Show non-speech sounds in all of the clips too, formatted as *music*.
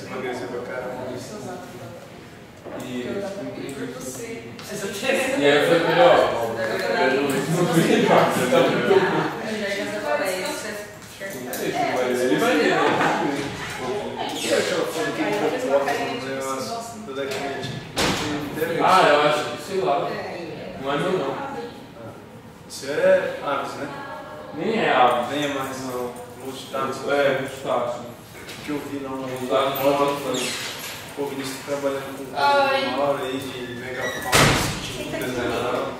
Você emagreceu pra caramba. E, e aí eu falei ó, eu não vi impacto, você tá muito preocupado. Não sei se vai ele vai ver, né? E aquela foto que ele fofoca no negócio do Deckmate? Ah, eu acho que, sei lá, não é meu não. Isso é Aves, né? Nem é ave. Nem é mais não. Multitasking. É, multitasking. Que eu vi lá no. Pô, o Vinícius trabalhando com uma hora aí de megafones, tipo, desenhando.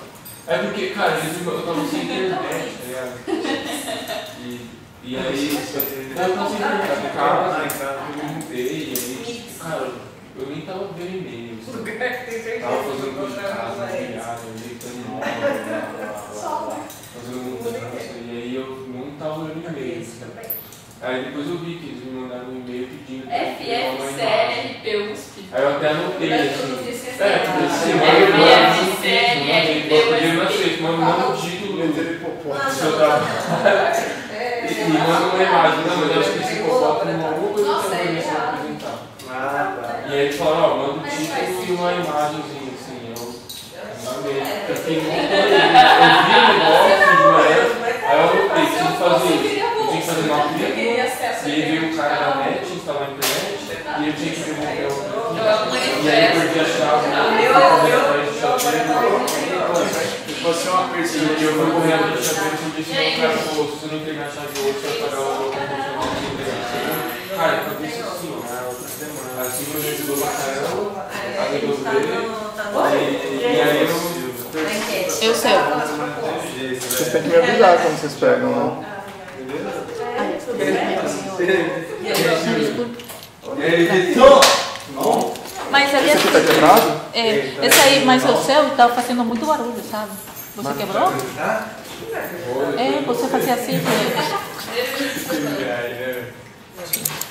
É porque, cara, eles, eu tava sem internet, tá ligado? E, e aí, não, eu tava sem internet em casa, eu me mudei, e aí, cara, eu nem tava vendo e-mails. Tava fazendo coisa de casa, viagem, ajeitando móvel, *laughs* blá, blá, blá, blá, fazendo mudança, e aí eu não tava olhando e-mails. Aí depois eu vi que eles me mandaram um e-mail pedindo pra eu criar uma imagem. FFCLP USP. Aí eu até anotei assim. É, *laughs* É, mandei, podia não sei, mas manda o título do seu trabalho. E e manda uma imagem, não, mas eu acho que esse hipopótamo é alguma coisa que eu vai apresentar. Ah, tá. E aí eles falaram, ó, manda o título e uma imagenzinha, assim, eu mandei. Eu fiquei muito eu vi o negócio de manhã, aí eu anotei, tinha que fazer isso. Eu tinha que fazer uma película, e aí veio o cara da net, instalar a internet, e eu tinha que devolver o E aí eu perdi a chave, eu fui correr atrás de chaveiro. Se fosse uma E pessoa eu fui correr atrás de chaveiro e disse pro cara, pô, se você não entregar a chave hoje, você vai pagar o outro Cara, eu isso assim, ó. Assim que eu ajudou pra caramba, amigos dele, e, e aí eu... E o seu? Vocês têm que me avisar quando vocês pegam, né? E aí ele gritou! Mas ali Esse aqui tá quebrado? é, esse aí, mas o seu tava fazendo muito barulho, sabe? Você quebrou? É, você fazia assim. né?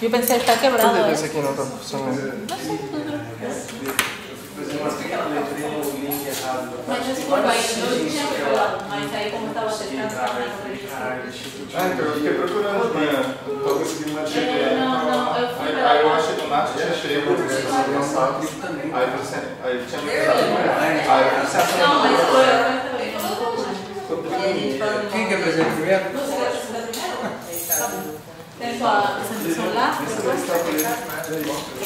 Eu pensei que tá quebrado. É. esse aqui não tá funcionando? Não sei tudo. Mas desculpa, aí, eu não tinha quebrado, mas aí como eu tava testando, tava Ah, então eu fiquei procurando de manhã. Não tô conseguindo mais chegar. É, Não, não, eu fui Aí, aí eu achei do Nath, já achei, eu vou lançar. Aí você, aí tinha me avisado. Aí eu disse assim, Não, mas foi eu também, não vou mais. Quem quer fazer primeiro? Você quer fazer primeiro? Tá. Tem sua apresentação lá?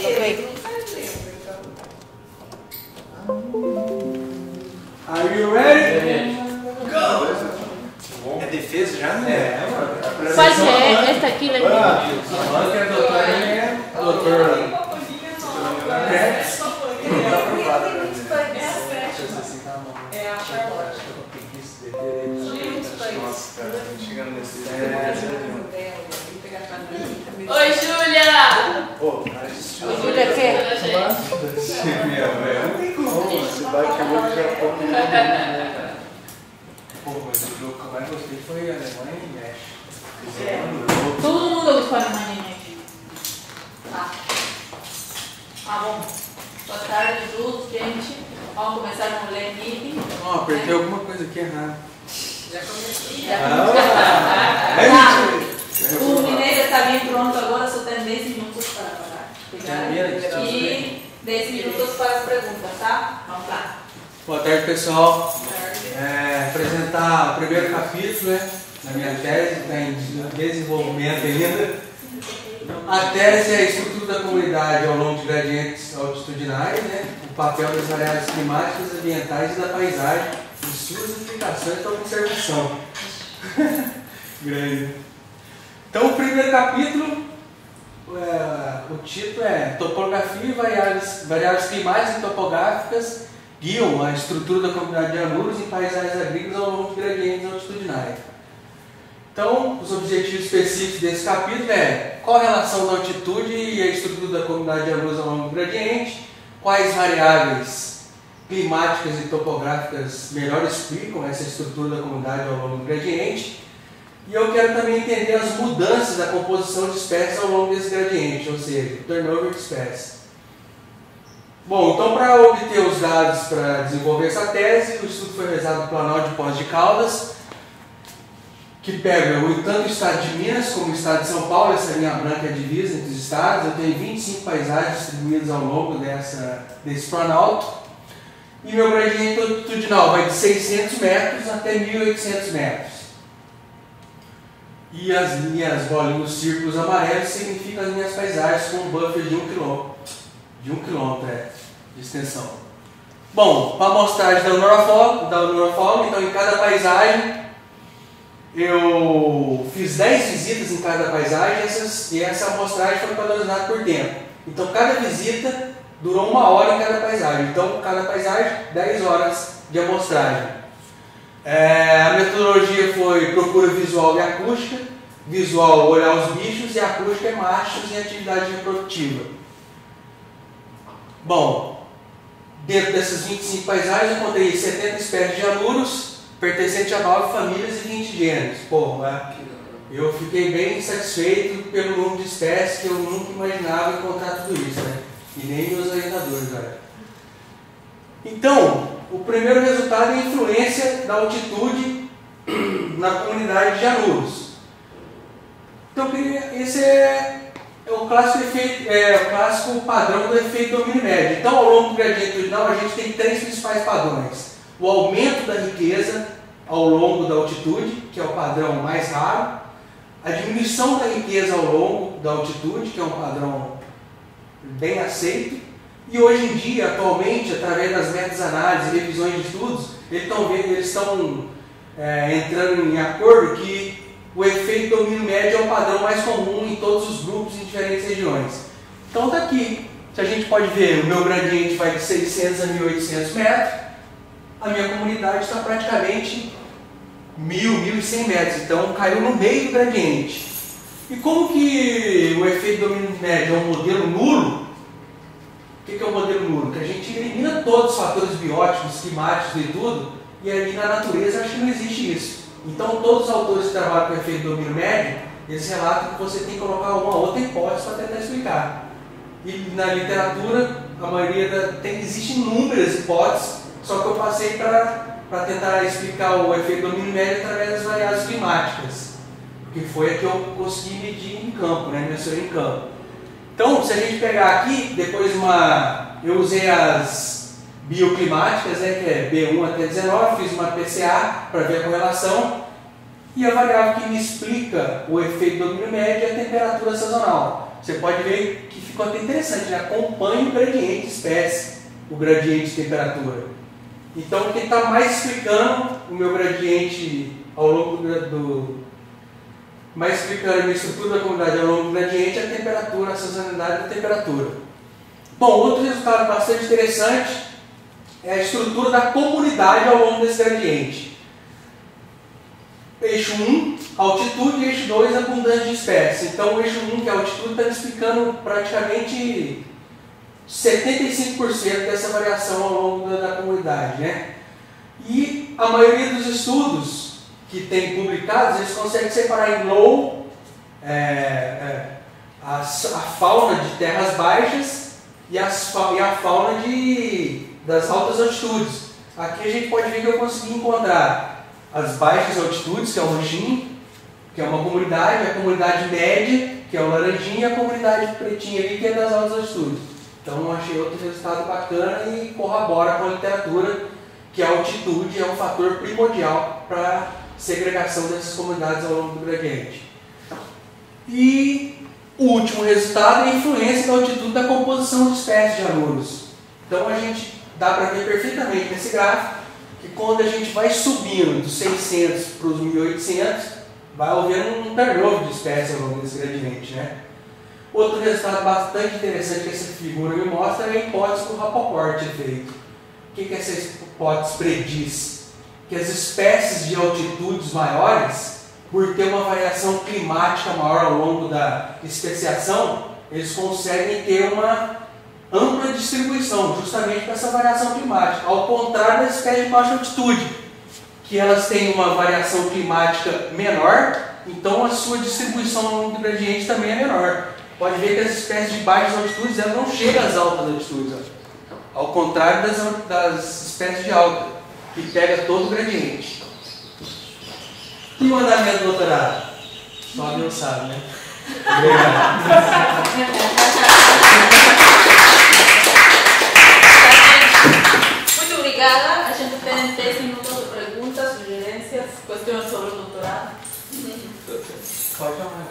Ok. Are you ready? É defesa já, né? É, mano. Qual é? Esta aqui, né? Falando que é doutor é doutor. Rex. É a Charlotte. Nossa, cara, chegando nesse. Oi, Júlia! Mas. Júlia quer? Velho, vai que eu vou já pouco. *laughs* Pô, mas o jogo que eu mais gostei foi Alemanha e México. Todo mundo gostou de manhã. Tá. Tá bom. Boa tarde, todos, gente. Vamos começar com o Lenine. Ó, apertei alguma coisa aqui errada. Já Ah, é Tá. mentira. O mineiro está bem pronto agora, só tem 10 minutos para parar. Já vi, E 10 minutos para as perguntas, tá? Vamos lá. Boa tarde, pessoal. É, apresentar o primeiro capítulo né, da minha tese, está em desenvolvimento ainda. A tese é a estrutura da comunidade ao longo de gradientes altitudinais, né, o papel das variáveis climáticas, ambientais e da paisagem e suas implicações para a conservação. *laughs* Grande. Então, o primeiro capítulo, o título é Topografia e variáveis, variáveis climáticas e topográficas guiam a estrutura da comunidade de Anuros em paisagens agrícolas ao longo de gradientes altitudinais. Então, os objetivos específicos desse capítulo é qual a relação da altitude e a estrutura da comunidade de Anuros ao longo do gradiente, quais variáveis climáticas e topográficas melhor explicam essa estrutura da comunidade ao longo do gradiente, e eu quero também entender as mudanças da composição de espécies ao longo desse gradiente, ou seja, o turnover de espécies. Bom, então para obter os dados para desenvolver essa tese, o estudo foi realizado no Planalto de Pós de Caldas. que pega tanto o estado de Minas como o estado de São Paulo, essa linha branca é divisa entre os estados. Eu tenho 25 paisagens distribuídas ao longo dessa, desse planalto. E meu gradiente longitudinal vai de 600 metros até 1.800 metros. E as linhas bolinhas, os círculos amarelos significam as minhas paisagens com um buffer de 1 um km. De 1 um km é, de extensão. Bom, para a amostragem da Neurofollow, então em cada paisagem eu fiz 10 visitas em cada paisagem essas, e essa amostragem foi padronizada por tempo. Então cada visita durou uma hora em cada paisagem. Então cada paisagem, 10 horas de amostragem. É, a metodologia foi procura visual e acústica. Visual, olhar os bichos, e acústica é machos em atividade reprodutiva. Bom, dentro dessas 25 paisagens eu encontrei 70 espécies de aluros, pertencente a nove famílias e 20 gêneros. Pô, eu fiquei bem satisfeito pelo número de espécies que eu nunca imaginava encontrar tudo isso, né? E nem meus orientadores, né? Então, o primeiro resultado é a influência da altitude na comunidade de Anuros. Então, esse é, é o clássico, efeito, é, o clássico padrão do efeito domínio médio. Então, ao longo do gradiente longitudinal, a gente tem três principais padrões o aumento da riqueza ao longo da altitude, que é o padrão mais raro, a diminuição da riqueza ao longo da altitude, que é um padrão bem aceito, e hoje em dia, atualmente, através das metas-análises e revisões de estudos, eles estão vendo, eles estão é, entrando em acordo que o efeito domínio médio é o padrão mais comum em todos os grupos em diferentes regiões. Então está aqui. Se a gente pode ver, o meu gradiente vai de 600 a 1800 metros, a minha comunidade está praticamente mil, mil e cem metros, então caiu no meio do gradiente. E como que o efeito domínio médio é um modelo nulo? O que é o modelo nulo? Que a gente elimina todos os fatores bióticos, climáticos e tudo, e ali na natureza acho que não existe isso. Então todos os autores que trabalham com o efeito domínio médio, eles relatam que você tem que colocar uma outra hipótese para tentar explicar. E na literatura, a maioria da, tem, existem inúmeras hipóteses só que eu passei para tentar explicar o efeito domínio médio através das variáveis climáticas, que foi a que eu consegui medir em campo, né, mensurei em campo. Então, se a gente pegar aqui, depois uma, eu usei as bioclimáticas, né, que é B1 até 19, fiz uma PCA para ver a correlação, e a variável que me explica o efeito domínio médio é a temperatura sazonal. Você pode ver que ficou até interessante, né? acompanha o gradiente de espécie, o gradiente de temperatura. Então, quem está mais explicando o meu gradiente ao longo do, do mais explicando a estrutura da comunidade ao longo do gradiente a temperatura, a sazonalidade da temperatura. Bom, outro resultado bastante interessante é a estrutura da comunidade ao longo desse gradiente. Eixo 1, altitude, e eixo 2, abundância de espécies. Então, o eixo 1, que é a altitude, está explicando praticamente 75% dessa variação ao longo da, da, comunidade. Né? E a maioria dos estudos que tem publicados, eles conseguem separar em low é, é, a, a, fauna de terras baixas e, as, e a fauna de, das altas altitudes. Aqui a gente pode ver que eu consegui encontrar as baixas altitudes, que é o roxinho, que é uma comunidade, a comunidade média, que é o laranjinho, e a comunidade pretinha ali, que é das altas altitudes. Então achei outro resultado bacana e corrobora com a literatura que a altitude é um fator primordial para segregação dessas comunidades ao longo do gradiente. E o último resultado é a influência da altitude da composição de espécies de alunos. Então a gente dá para ver perfeitamente nesse gráfico que quando a gente vai subindo dos 600 para os 1800, vai havendo um turnover de espécies ao longo desse gradiente. Né? Outro resultado bastante interessante que essa figura me mostra é a hipótese que o feito. O que, que essa hipótese prediz? Que as espécies de altitudes maiores, por ter uma variação climática maior ao longo da especiação, eles conseguem ter uma ampla distribuição, justamente com essa variação climática. Ao contrário das espécies de baixa altitude, que elas têm uma variação climática menor, então a sua distribuição ao longo do gradiente também é menor pode ver que as espécies de baixas altitudes elas não chegam às altas altitudes. Ao contrário das, das espécies de alta, que pega todo o gradiente. Que mandamento do doutorado? Só Deus sabe, né? Obrigado. Muito obrigada. A gente tem 10 minutos de perguntas, sugerências, questões sobre o doutorado. Pode chamar.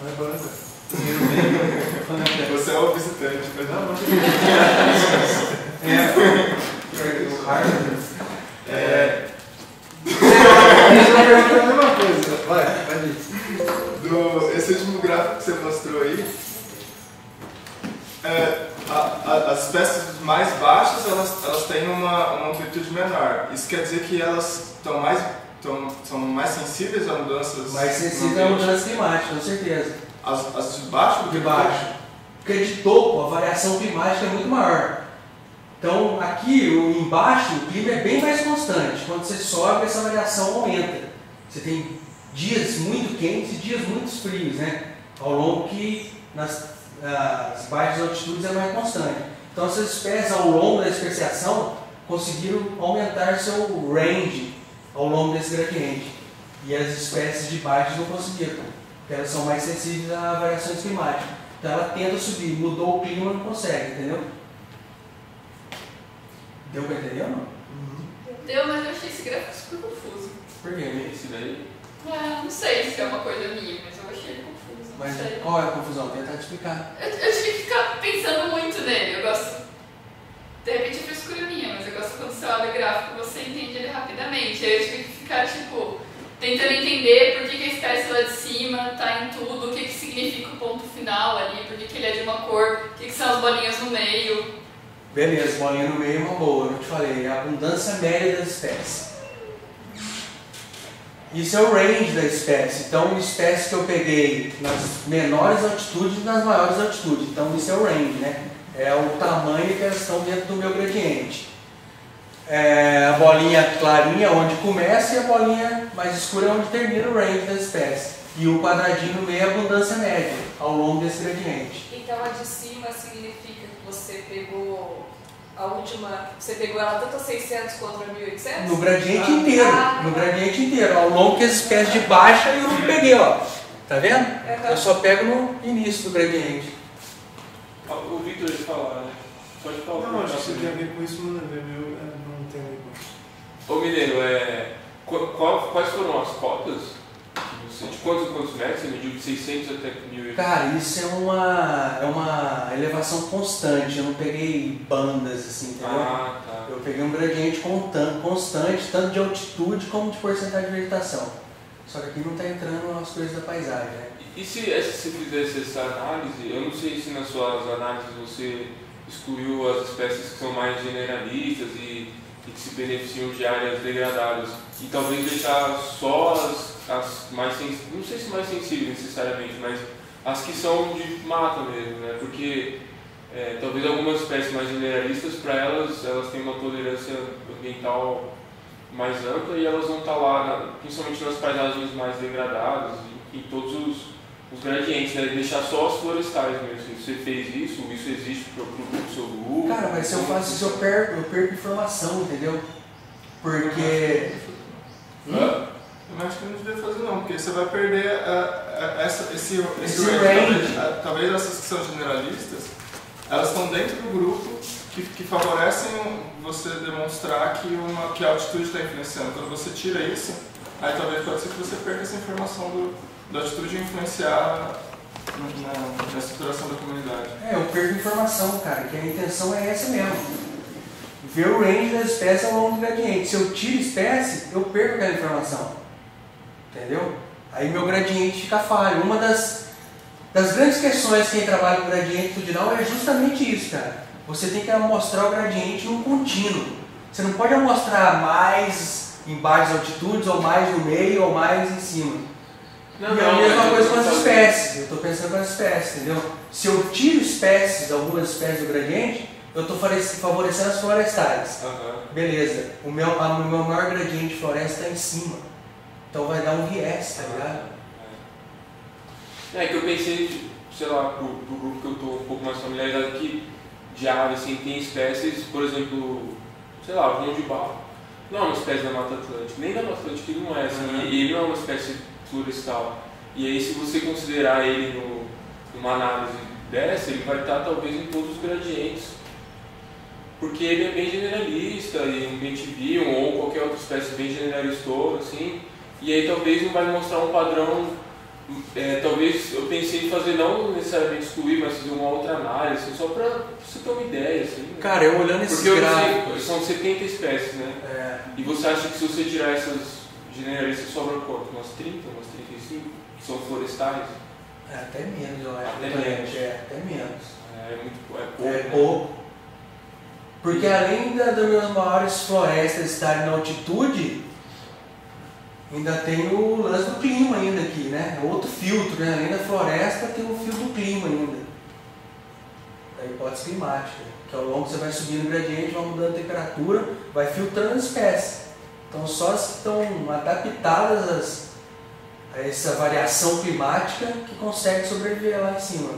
Vai, vai. Você é o visitante, mas não. É, o Harvard. É, perguntar a mesma coisa. Vai, vai do, esse último gráfico que você mostrou aí, é, a- a- as espécies mais baixas elas, elas têm uma, uma amplitude menor. Isso quer dizer que elas estão mais, tão, são mais sensíveis a mudanças Mais no sensível à ambiente? mudança climática, com certeza. As, as de baixo? De baixo. Porque de topo a variação climática é muito maior. Então aqui embaixo o clima é bem mais constante. Quando você sobe essa variação aumenta. Você tem dias muito quentes e dias muito frios, né? Ao longo que nas as baixas altitudes é mais constante. Então essas espécies ao longo da especiação conseguiram aumentar seu range ao longo desse gradiente. E as espécies de baixo não conseguiram, porque elas são mais sensíveis a variações climáticas. Então ela tenta subir, mudou o clima, não consegue, entendeu? Deu pra entender ou não? Deu, mas eu achei esse gráfico super confuso. Por quê? Esse daí? Ah, não sei se é uma coisa minha, mas eu achei ele confuso. Mas sei. qual é a confusão? Tentar te explicar. Eu, eu tive que ficar pensando muito nele. Eu gosto. De repente é frescura minha, mas eu gosto quando você olha o gráfico você entende ele rapidamente. Aí eu tive que ficar, tipo, tentando entender por que, que a espécie lá de cima tá em tudo, o que, que significa o ponto final ali, por que, que ele é de uma cor, o que, que são as bolinhas no meio. Beleza, bolinha no meio é uma boa, eu te falei, é a abundância média das espécies. Isso é o range da espécie. Então, espécie que eu peguei nas menores altitudes e nas maiores altitudes. Então, isso é o range, né? É o tamanho que elas estão dentro do meu gradiente. É a bolinha clarinha onde começa e a bolinha mais escura é onde termina o range da espécie. E o quadradinho no meio é a abundância média ao longo desse gradiente. Então a de cima significa que você pegou a última, você pegou ela tanto a 600 quanto a 1800? No gradiente Ah, inteiro, ah, no gradiente inteiro, ao longo que as espécies de baixa eu não peguei, ó. Tá vendo? Aham. Eu só pego no início do gradiente. O Victor ia falar, né? Pode falar. Não, acho que você tem a ver com isso, mas não tem a ver, é, não tem a ver com isso. Ô Mineiro, é, quais foram as cotas? De quantos, quantos metros? Você mediu de 600 até 1800? Cara, isso é uma, é uma elevação constante, eu não peguei bandas assim, entendeu? Ah, tá. Eu peguei um gradiente constante, tanto de altitude como de porcentagem de vegetação. Só que aqui não está entrando as coisas da paisagem, né? E e se, se você fizesse essa análise, eu não sei se nas suas análises você excluiu as espécies que são mais generalistas e, e que se beneficiam de áreas degradadas, e talvez deixar só as, as mais sensíveis, não sei se mais sensíveis necessariamente, mas as que são de mata mesmo, né? Porque é, talvez algumas espécies mais generalistas, para elas, elas têm uma tolerância ambiental mais ampla e elas vão estar lá, na- principalmente nas paisagens mais degradadas, em, em todos os, os gradientes, né? deixar só as florestais mesmo. Você fez isso, isso existe para o seu grupo? Cara, mas se eu faço isso eu perco, eu perco informação, entendeu? Porque. Hã? Eu acho que não devia fazer não, porque você vai perder a- a- essa, esse, esse, Esse range. Talvez, a- talvez essas que são generalistas, elas estão dentro do grupo que, que favorecem você demonstrar que, uma, que a altitude está influenciando. Quando você tira isso, aí talvez pode ser que você perca essa informação do, da altitude influenciar na, na, na estruturação da comunidade. É, eu perco informação, cara, que a intenção é essa mesmo. Ver o range das espécies ao longo do gradiente. Se eu tiro espécie, eu perco aquela informação. Entendeu? Aí meu gradiente fica falho. Uma das, das grandes questões que quem trabalha com gradiente longitudinal é justamente isso, cara. Você tem que amostrar o gradiente num contínuo. Você não pode amostrar mais em baixas altitudes, ou mais no meio, ou mais em cima. e é a mesma coisa com as espécies. Eu estou pensando com as espécies, entendeu? Se eu tiro espécies, algumas espécies do gradiente, eu estou favorecendo as florestais. Aham. Beleza. O meu, a- o meu maior gradiente de floresta está em cima. Então vai dar um viés, tá ligado? É que eu pensei, sei lá, pro, pro grupo que eu tô um pouco mais familiarizado, que de ave, assim, tem espécies, por exemplo, sei lá, vão de barro. não é uma espécie da Mata Atlântica, nem da Mata Atlântica ele não é, assim, Uhum. ele não é uma espécie florestal. E aí se você considerar ele no, numa análise dessa, ele vai estar talvez em todos os gradientes. Porque ele é bem generalista, e um bentivium ou qualquer outra espécie bem generalistou, assim, e aí talvez não vai mostrar um padrão, é, talvez eu pensei em fazer não necessariamente excluir, mas fazer uma outra análise, só para você ter uma ideia, assim. né? Cara, eu olhando esses Porque gráficos. são 70 espécies, né? É, E você acha que se você tirar essas generalistas sobra quanto? Umas 30, umas 35? Que são florestais? é, até menos, eu acho. Até menos. É, até menos. É muito é pouco. É né? pouco. Porque além da- das minhas maiores florestas estarem na altitude, ainda tem o lance do clima ainda aqui, né? É outro filtro, né? Além da floresta tem o filtro do clima ainda. Da hipótese climática. Que ao longo você vai subindo o gradiente, vai mudando a temperatura, vai filtrando as espécies. Então só as que estão adaptadas às- a essa variação climática que conseguem sobreviver lá em cima.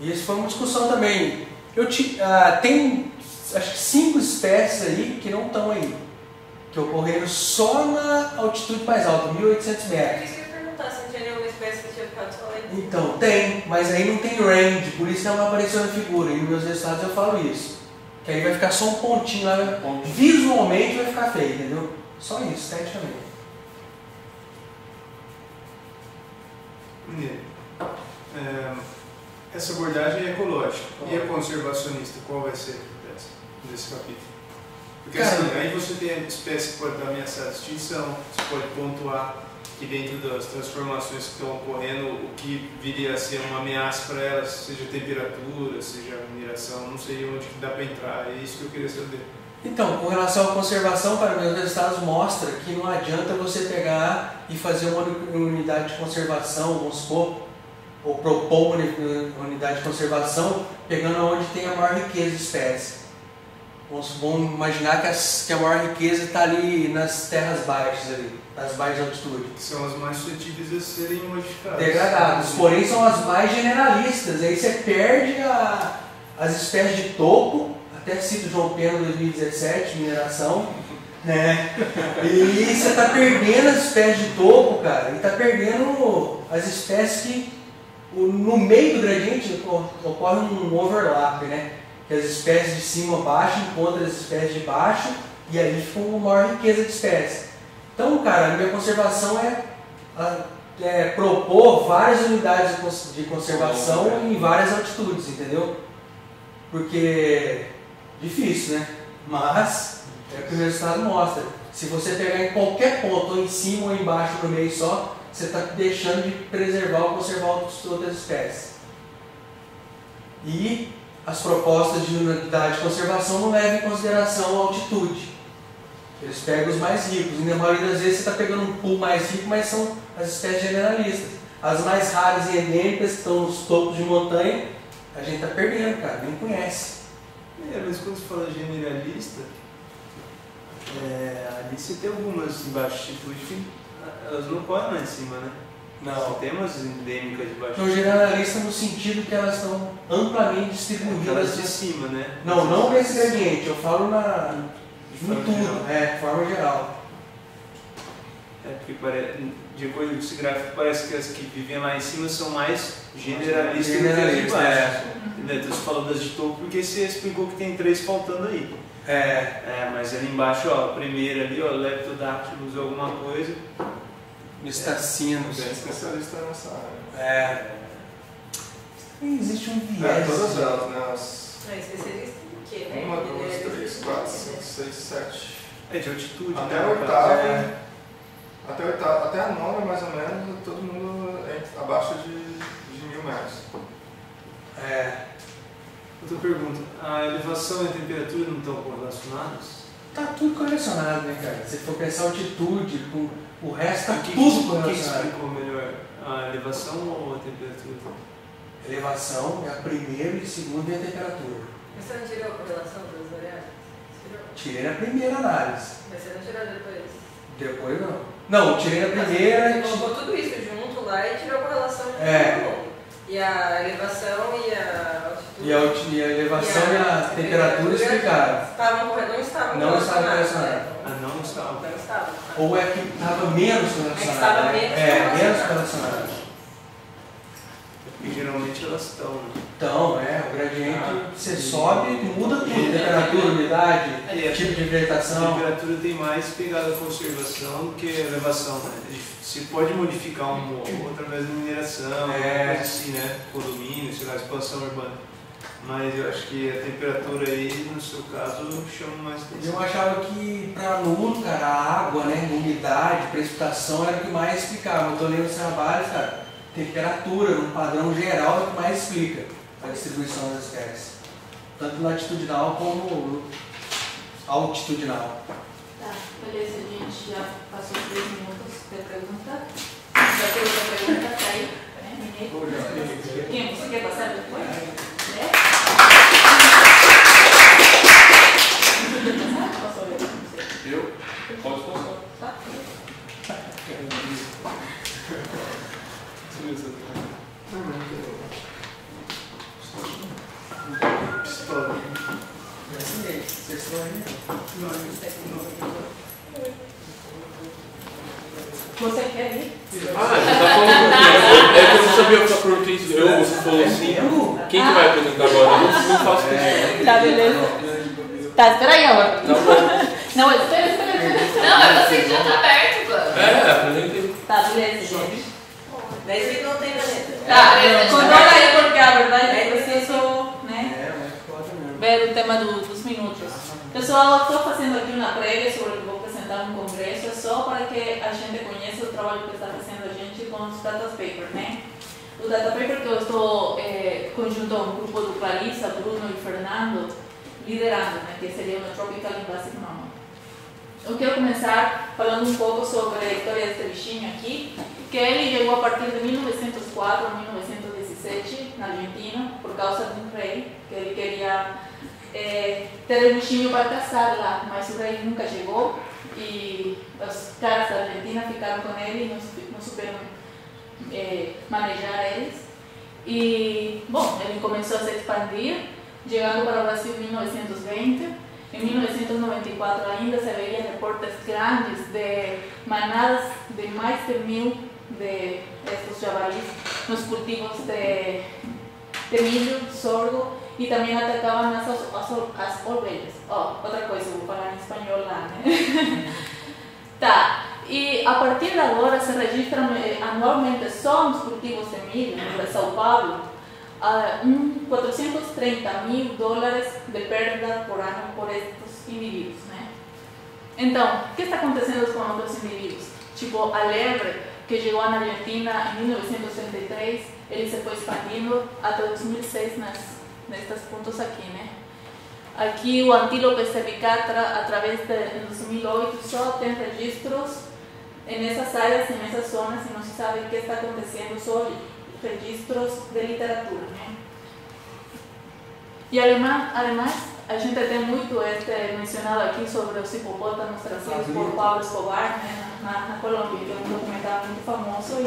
E isso foi uma discussão também. Eu ti, ah, tem acho que cinco espécies aí que não estão aí, que ocorreram só na altitude mais alta, 1800 É metros. isso que eu ia perguntar, se não tinha nenhuma espécie que tinha ficado só lá em Então, tem, mas aí não tem range, por isso que ela não apareceu na figura. E nos meus resultados eu falo isso. Que aí vai ficar só um pontinho lá, Ponto. visualmente vai ficar feio, entendeu? Só isso, esteticamente. É, essa abordagem é ecológica e a conservacionista, qual vai ser dessa, desse capítulo? Porque Cara, assim, aí você tem a espécie que pode estar ameaçada de extinção, você pode pontuar que dentro das transformações que estão ocorrendo, o que viria a ser uma ameaça para elas, seja temperatura, seja mineração, não sei onde que dá para entrar, é isso que eu queria saber. Então, com relação à conservação, para meus resultados mostra que não adianta você pegar e fazer uma uni- unidade de conservação, vamos supor, ou propor uma uni- unidade de conservação, pegando onde tem a maior riqueza de espécies. Vamos, vamos imaginar que, as- que a maior riqueza está ali nas terras baixas, ali, nas baixas altitudes. São as mais suscetíveis a serem modificadas. Degradados, porém são as mais generalistas. Aí você perde a- as espécies de topo, até cito João Pena 2017, mineração, né? E você está perdendo as espécies de topo, cara, e está perdendo as espécies que no meio do gradiente oco- ocorre um overlap, né? Que as espécies de cima baixo encontram as espécies de baixo e aí fica uma maior riqueza de espécies. Então, cara, a minha conservação é, é propor várias unidades de cons- de conservação em várias altitudes, entendeu? Porque difícil, né? Mas é o que o resultado mostra. Se você pegar em qualquer ponto, ou em cima ou embaixo, no meio só, você está deixando de preservar ou conservar outras espécies. E as propostas de unidade de conservação não levam em consideração a altitude. Eles pegam os mais ricos. E na maioria das vezes você está pegando um pool mais rico, mas são as espécies generalistas. As mais raras e endêmicas, que estão nos topos de montanha, a gente está perdendo, cara, nem conhece. É, mas quando você fala generalista, é, ali você tem algumas em baixa altitude que elas não correm lá em cima, né? Você tem umas endêmicas de baixa Então, generalista no sentido que elas estão amplamente distribuídas. Aquelas de cima, né? Não, não nesse gradiente, eu falo na, De forma tudo, geral. é, de forma geral. É porque pare... de acordo com esse gráfico parece que as que vivem lá em cima são mais generalistas do que as de Generalista, baixo. é. Então você falou das de topo porque você explicou que tem três faltando aí. É, É, mas ali embaixo, ó, a primeira ali, ó, Leptodactylus alguma coisa. Mistacinos. Bem especialista nessa área. É. Existe um É, viés. todas elas, né? As Não, especialista em quê? né? uma, duas, é três, especialista quatro, em cinco, seis, sete. É de altitude, Até né, a oitava. É. Até a, oitava, até a nona, mais ou menos, todo mundo é abaixo de, de mil metros. É. Outra pergunta, a elevação e a temperatura não estão correlacionadas? Tá tudo correlacionado, né, cara? Se for pensar altitude, o, o resto tá que, tudo que, que correlacionado. explicou melhor? A elevação ou a temperatura? Elevação é a primeira e segunda e a temperatura. Mas você não tirou a correlação das variáveis? Tirei na primeira análise. Mas você não tirou depois? Depois não. Não, tirei na primeira. Você colocou tudo isso junto lá e tirou a correlação de É. E a elevação e a altitude E a, e a elevação e a, a temperatura explicaram. Estavam correndo, não estavam Não estava correlacionado. Ah, não, estava. Não estavam. Ou é que estava menos correlacionado. Estava né? menos É, menos correlacionado. E geralmente elas estão, né? Então, é, o gradiente, você sobe, muda tudo. Temperatura, umidade, É, a tipo de A vegetação. temperatura tem mais pegada conservação do que elevação, né? Você pode modificar um morro através da mineração, É. coisa assim, né? Condomínio, sei lá, expansão urbana. Mas eu acho que a temperatura aí, no seu caso, chama mais atenção. Eu achava que para aluno, cara, a água, né, umidade, precipitação era o que mais explicava. Eu tô lendo os trabalhos, cara, temperatura, num padrão geral, é o que mais explica a distribuição das espécies. Tanto latitudinal como altitudinal. Tá, beleza, gente. Já passou três minutos da pergunta. Já tem outra pergunta, tá aí? né? Ninguém? Quem? Você quer passar depois? É? Posso ver? Não sei. Eu? Pode passar. Tá? Pistola. Vocês estão aí? Você quer ir? Ah, você tá falando porque é que eu não sabia o que eu perguntei isso. Eu, você falou. Quem que vai apresentar agora? Eu não, não faço. Tá, beleza. Tá, espera aí, amor. Tá. Não, espera, espera, espera. Não, é você que já tá aberto, mano. É, apresentei. Tá, beleza, gente. Daí ele não tem caneta. Tá, beleza. controla aí porque a verdade é que eu preciso, né, É, mas foda mesmo. ver o tema do- dos minutos. Pessoal, eu estou fazendo aqui uma prévia sobre o que vou apresentar no congresso, é só para que a gente conheça o trabalho que está fazendo a gente com os data papers, né? O data paper que eu estou eh, conjunto a um grupo do Clarissa, Bruno e Fernando liderando, né, que seria o Tropical Invasive Mammal. Eu quero começar falando um pouco sobre a história desse bichinho aqui, que ele chegou a partir de 1904 a 1917 na Argentina, por causa de um rei, que ele queria eh, ter um bichinho para caçar lá, mas o rei nunca chegou e os caras da Argentina ficaram com ele e não, não eh, manejar eles. E, bom, ele começou a se expandir, chegando para Brasil em 1920. Em 1994 ainda se veían reportes grandes de manadas de mais de mil de estos jabalíes nos cultivos de, de milho, sorgo e também atacavam as, as, as ovelhas. Oh, vou falar em espanhol lá, né? tá, e a partir de agora se registram eh, anualmente só nos cultivos de milho, em São Paulo, a um 430 mil dólares de perda por ano por estes indivíduos, né? Então, o que está acontecendo com outros indivíduos? Tipo, a lebre, que chegou na Argentina em 1963, ele se foi expandindo até 2006 nas, nestes pontos aqui, né? Aqui o antílope cervicatra, através de em 2008, só tem registros nessas áreas, nessas zonas, e não se sabe o que está acontecendo, só registros de literatura, né? E además, además, a gente tem muito este mencionado aqui sobre os hipopótamos trazidos por Pablo Escobar, né, na, na Colômbia, que é um documentário muito famoso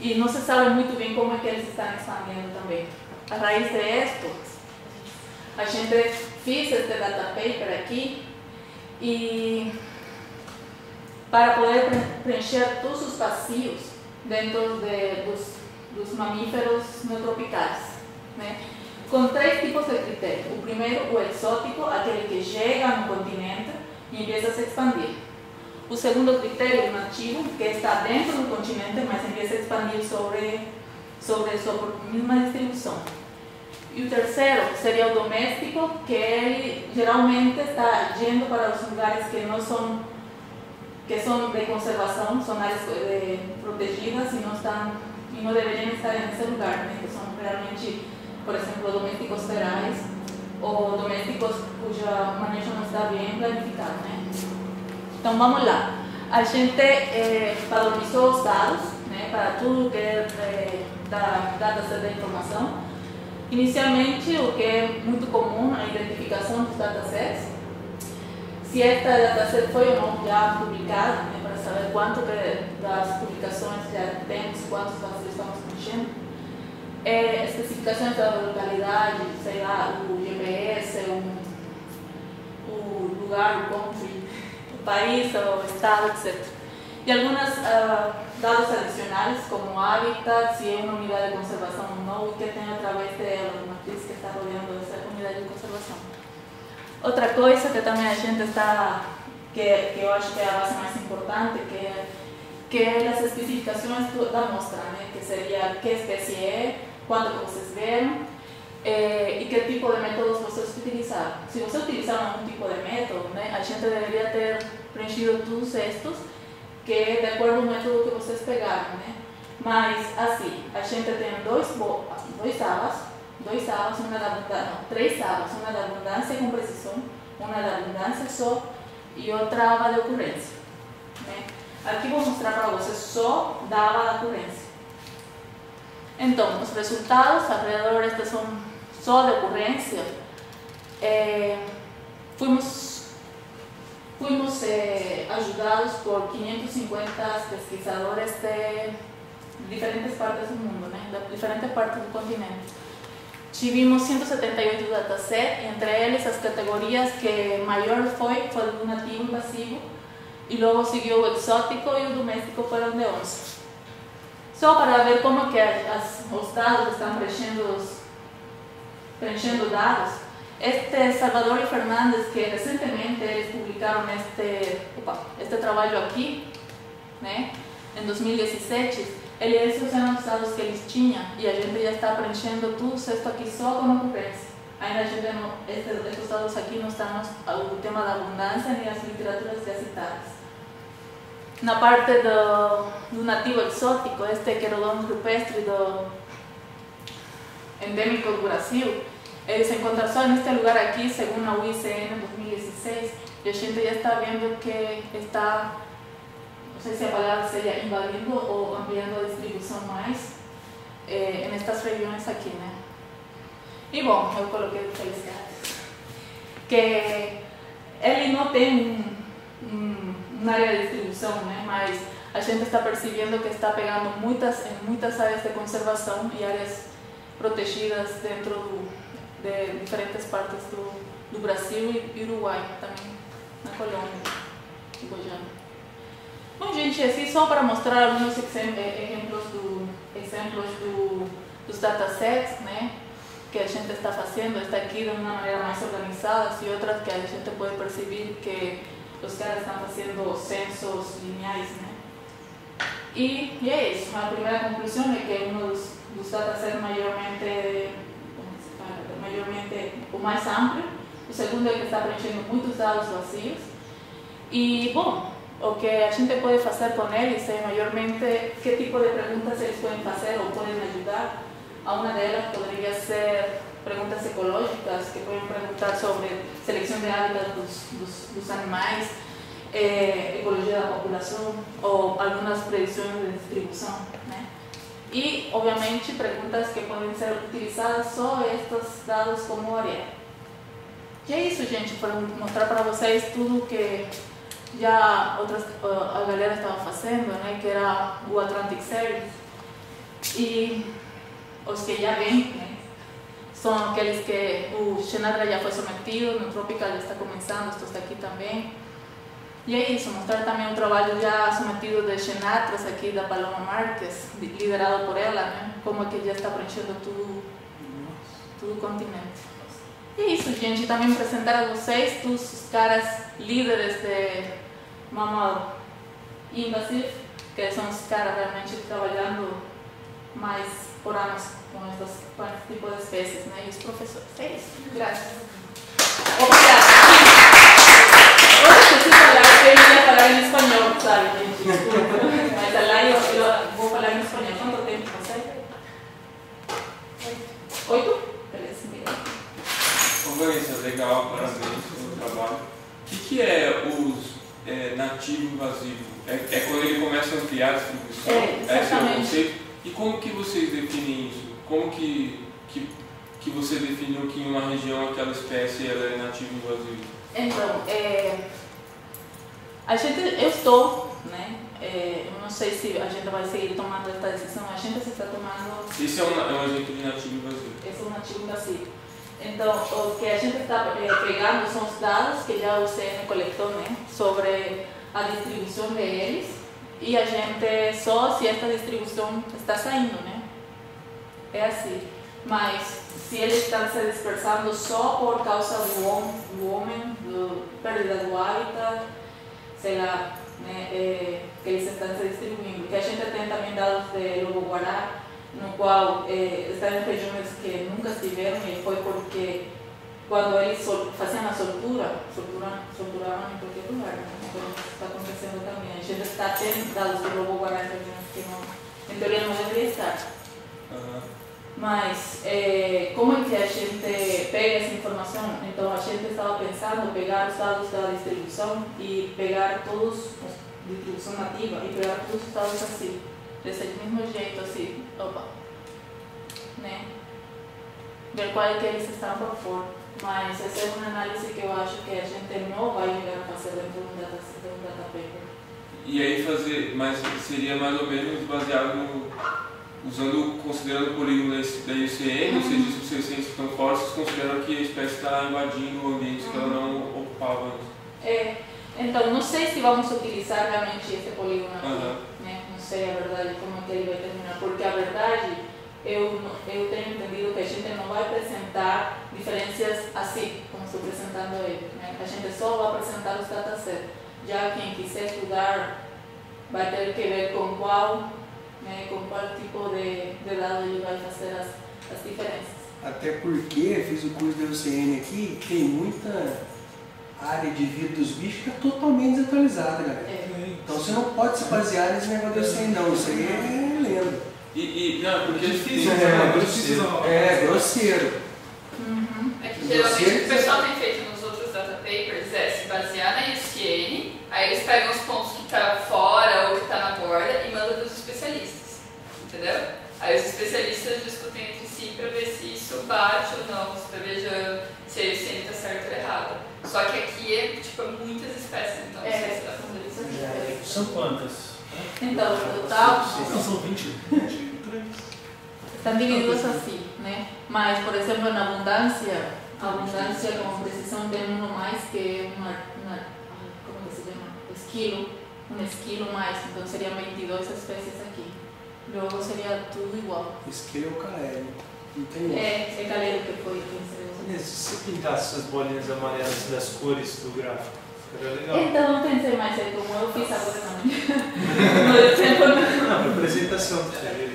e, e não se sabe muito bem como é que eles estão expandindo também. A raiz de esto, a gente fez este data paper aqui e para poder pre- preencher todos os vazios dentro de, dos, dos mamíferos neotropicais, né? com três tipos de critérios. O primeiro, o exótico, aquele que chega no continente e empieza a se expandir. O segundo critério, o nativo, que está dentro do continente, mas empieza a expandir sobre, sobre sua mesma distribuição. E o terceiro seria o doméstico, que ele geralmente está indo para os lugares que não são que são de conservação, são áreas eh, protegidas e não estão e não deveriam estar nesse lugar, né? que são realmente, por exemplo, domésticos ferais ou domésticos cujo manejo não está bem planificado? Então vamos lá. A gente eh, padronizou os dados, para tudo que é eh, da dataset da informação. Inicialmente, o que é muito comum, a identificação dos datasets. si esta de dataset fue o no ya publicada, para saber cuánto de las publicaciones ya tenemos, cuántos pasos estamos cumpliendo. Eh, especificaciones de la localidad, será o GPS, o, o lugar, o country, o país, o estado, etc. Y algunos uh, ah, datos adicionales como hábitat, si es una unidad de conservación o no, y que tenga a través de la matriz que está rodeando esa unidad de conservación Outra coisa que também a gente está, que, que acho que é a base mais importante, que é, que as especificações da mostra, né? que seria que espécie é, quando vocês viram, eh, e que tipo de métodos vocês utilizaram. Se você utilizar algum tipo de método, a gente deveria ter preenchido todos estes, que de acordo com o método que vocês pegaram. Né? Mas, assim, a gente tem dois, dois abas, dois abas, uma da não, três abas, uma da abundância com precisão, uma da abundância só e outra aba de ocorrência. Né? Aqui vou mostrar para vocês só da aba da ocorrência. Então, os resultados, alrededor estes são só de ocorrência, é, fomos, fomos é, ajudados por 550 pesquisadores de diferentes partes do mundo, de diferentes partes do continente. Tivemos 178 datasets, entre eles as categorias que maior foi, foi o nativo invasivo, e logo seguiu o exótico e o doméstico foram de 11. Só para ver como que as, os dados estão preenchendo, preenchendo dados, este Salvador e Fernandes, que recentemente eles publicaram este, opa, este trabalho aqui, em 2017, eles usaram os dados que eles tinham e a gente já está preenchendo tudo isso aqui só com ocorrência. Ainda a gente não, estes, estes dados aqui não estão tema da abundância nem as literaturas já citadas na parte do, do nativo exótico, este querodon rupestre do endêmico do Brasil, ele se encontra só neste lugar aqui, segundo a UICN em 2016, e a gente já está vendo que está, não sei se a palavra seria invadindo ou ampliando a distribuição mais eh, nestas regiões aqui, né? E bom, eu coloquei felicidades, que ele não tem um, um uma área de distribuição, né? mas a gente está percebendo que está pegando muitas, em muitas áreas de conservação e áreas protegidas dentro do, de diferentes partes do, do Brasil e Uruguai também, na Colômbia e Goiânia. Bom, gente, assim só para mostrar alguns exemplos, do, exemplos do, dos datasets, né? que a gente está fazendo, está aqui de uma maneira mais organizada e outras que a gente pode perceber que os caras estão fazendo censos lineais, né? E, e é isso. A primeira conclusão é que um dos, dos datasets maiormente, maiormente o mais amplo. O segundo é que está preenchendo muitos dados vazios. E, bom, o que a gente pode fazer com eles é maiormente que tipo de perguntas eles podem fazer ou podem ajudar. A uma delas poderia ser perguntas ecológicas que podem perguntar sobre seleção de hábitat dos, dos, dos animais, eh, ecologia da população ou algumas previsões de distribuição. Né? E, obviamente, perguntas que podem ser utilizadas só estes dados como variável. E é isso, gente, para mostrar para vocês tudo que já outras, a galera estava fazendo, né, que era o Atlantic Series. E os que já vêm, né, são aqueles que o Xenadra já foi sometido, no Tropical já está começando, estou aqui também. E é isso, mostrar também o trabalho já sometido de Xenatras aqui da Paloma Marques, liderado por ela, né? como que já está preenchendo tudo, tudo o continente. É isso, gente, também apresentar a vocês os caras líderes de Mammal Invasive, que são os caras realmente trabalhando mais por anos com, estas, com este tipo de espécies, né? E os professores. É isso. Graças. Obrigada. Esqueci de falar eu ia falar em espanhol, sabe, gente? Desculpa. Mas lá eu, eu vou falar em espanhol. Quanto tempo você? Oito? Obrigada. Vanessa, legal, parabéns pelo trabalho. O que, que é os é, nativo invasivo? É, é quando ele começa a ampliar a distribuição? É, Esse é o conceito? E como que vocês definem isso? Como que, que, que você definiu que em uma região aquela espécie ela é nativa invasiva? Então, é, a gente, eu estou, né? É, eu não sei se a gente vai seguir tomando essa decisão, a gente está tomando. Isso é um, é um exemplo de nativo invasivo. Esse é um nativo invasivo. Então, o que a gente está eh, pegando são os dados que já o CN coletou né, sobre a distribuição deles e a gente só se esta distribuição está saindo, né? É assim. Mas se eles estão se dispersando só por causa do, hom do homem, do perda do hábitat, sei lá, né, é, que eles estão se distribuindo. Que a gente tem também dados de Lobo-Guará, no qual estão em regiões que nunca estiveram e foi porque quando eles faziam a soltura, soltura, solturavam em qualquer lugar, né? então está acontecendo também. A gente está tendo dados de Lobo-Guará em regiões que não, em teoria não deveria estar. Uhum. Mas é, como é que a gente pega essa informação? Então a gente estava pensando pegar os dados da distribuição e pegar todos, distribuição nativa, e pegar todos os dados assim, desse mesmo jeito, assim, opa, né? Ver qual é que eles estão por fora. Mas essa é uma análise que eu acho que a gente não vai chegar a fazer dentro de um data, de um data paper. E aí fazer, mas seria mais ou menos baseado no usando, considerando o polígono da IUCN, ou seja, os seus ciências tão fortes, consideram que a espécie está invadindo o ambiente que ela não ocupava antes. É, então, não sei se vamos utilizar realmente esse polígono aqui, uhum. Sei a verdade como é que ele vai terminar, porque a verdade, eu, eu tenho entendido que a gente não vai apresentar diferenças assim, como estou apresentando ele. Né? A gente só vai apresentar os datasets. Já quem quiser estudar vai ter que ver com qual né, com qual tipo de, de dado ele vai fazer as, as diferenças. Até porque, fiz o curso da UCN aqui, tem muita área de vida dos bichos que é totalmente desatualizada, galera. É. Então você não pode se basear nesse negócio da UCN, não. Isso aí é lenda. E, e não, porque é difícil, é, é, grosseiro. É, grosseiro. Uhum. É que geralmente o que o pessoal tem feito nos outros data papers é se basear na ISQN, aí eles pegam os pontos que estão tá fora ou que estão tá na borda e mandam para os especialistas entendeu? Aí os especialistas discutem entre si para ver se isso bate ou não, se está errado. Só que aqui é tipo muitas espécies, então é, não sei se dá fazer isso aqui. É, são quantas? Então, o total. São 20. Estão divididos assim, né? Mas, por exemplo, na abundância, a abundância com precisão tem um mais que uma, uma como que se chama? Esquilo, um esquilo mais, então seriam 22 espécies aqui. Logo seria tudo igual. Esse é o Calério. Não tem outro. É, é Calério que foi se Se você pintasse essas bolinhas amarelas das cores do gráfico, ficaria legal. Então não pensei mais aí como eu fiz agora não. No tempo não. Não, apresentação.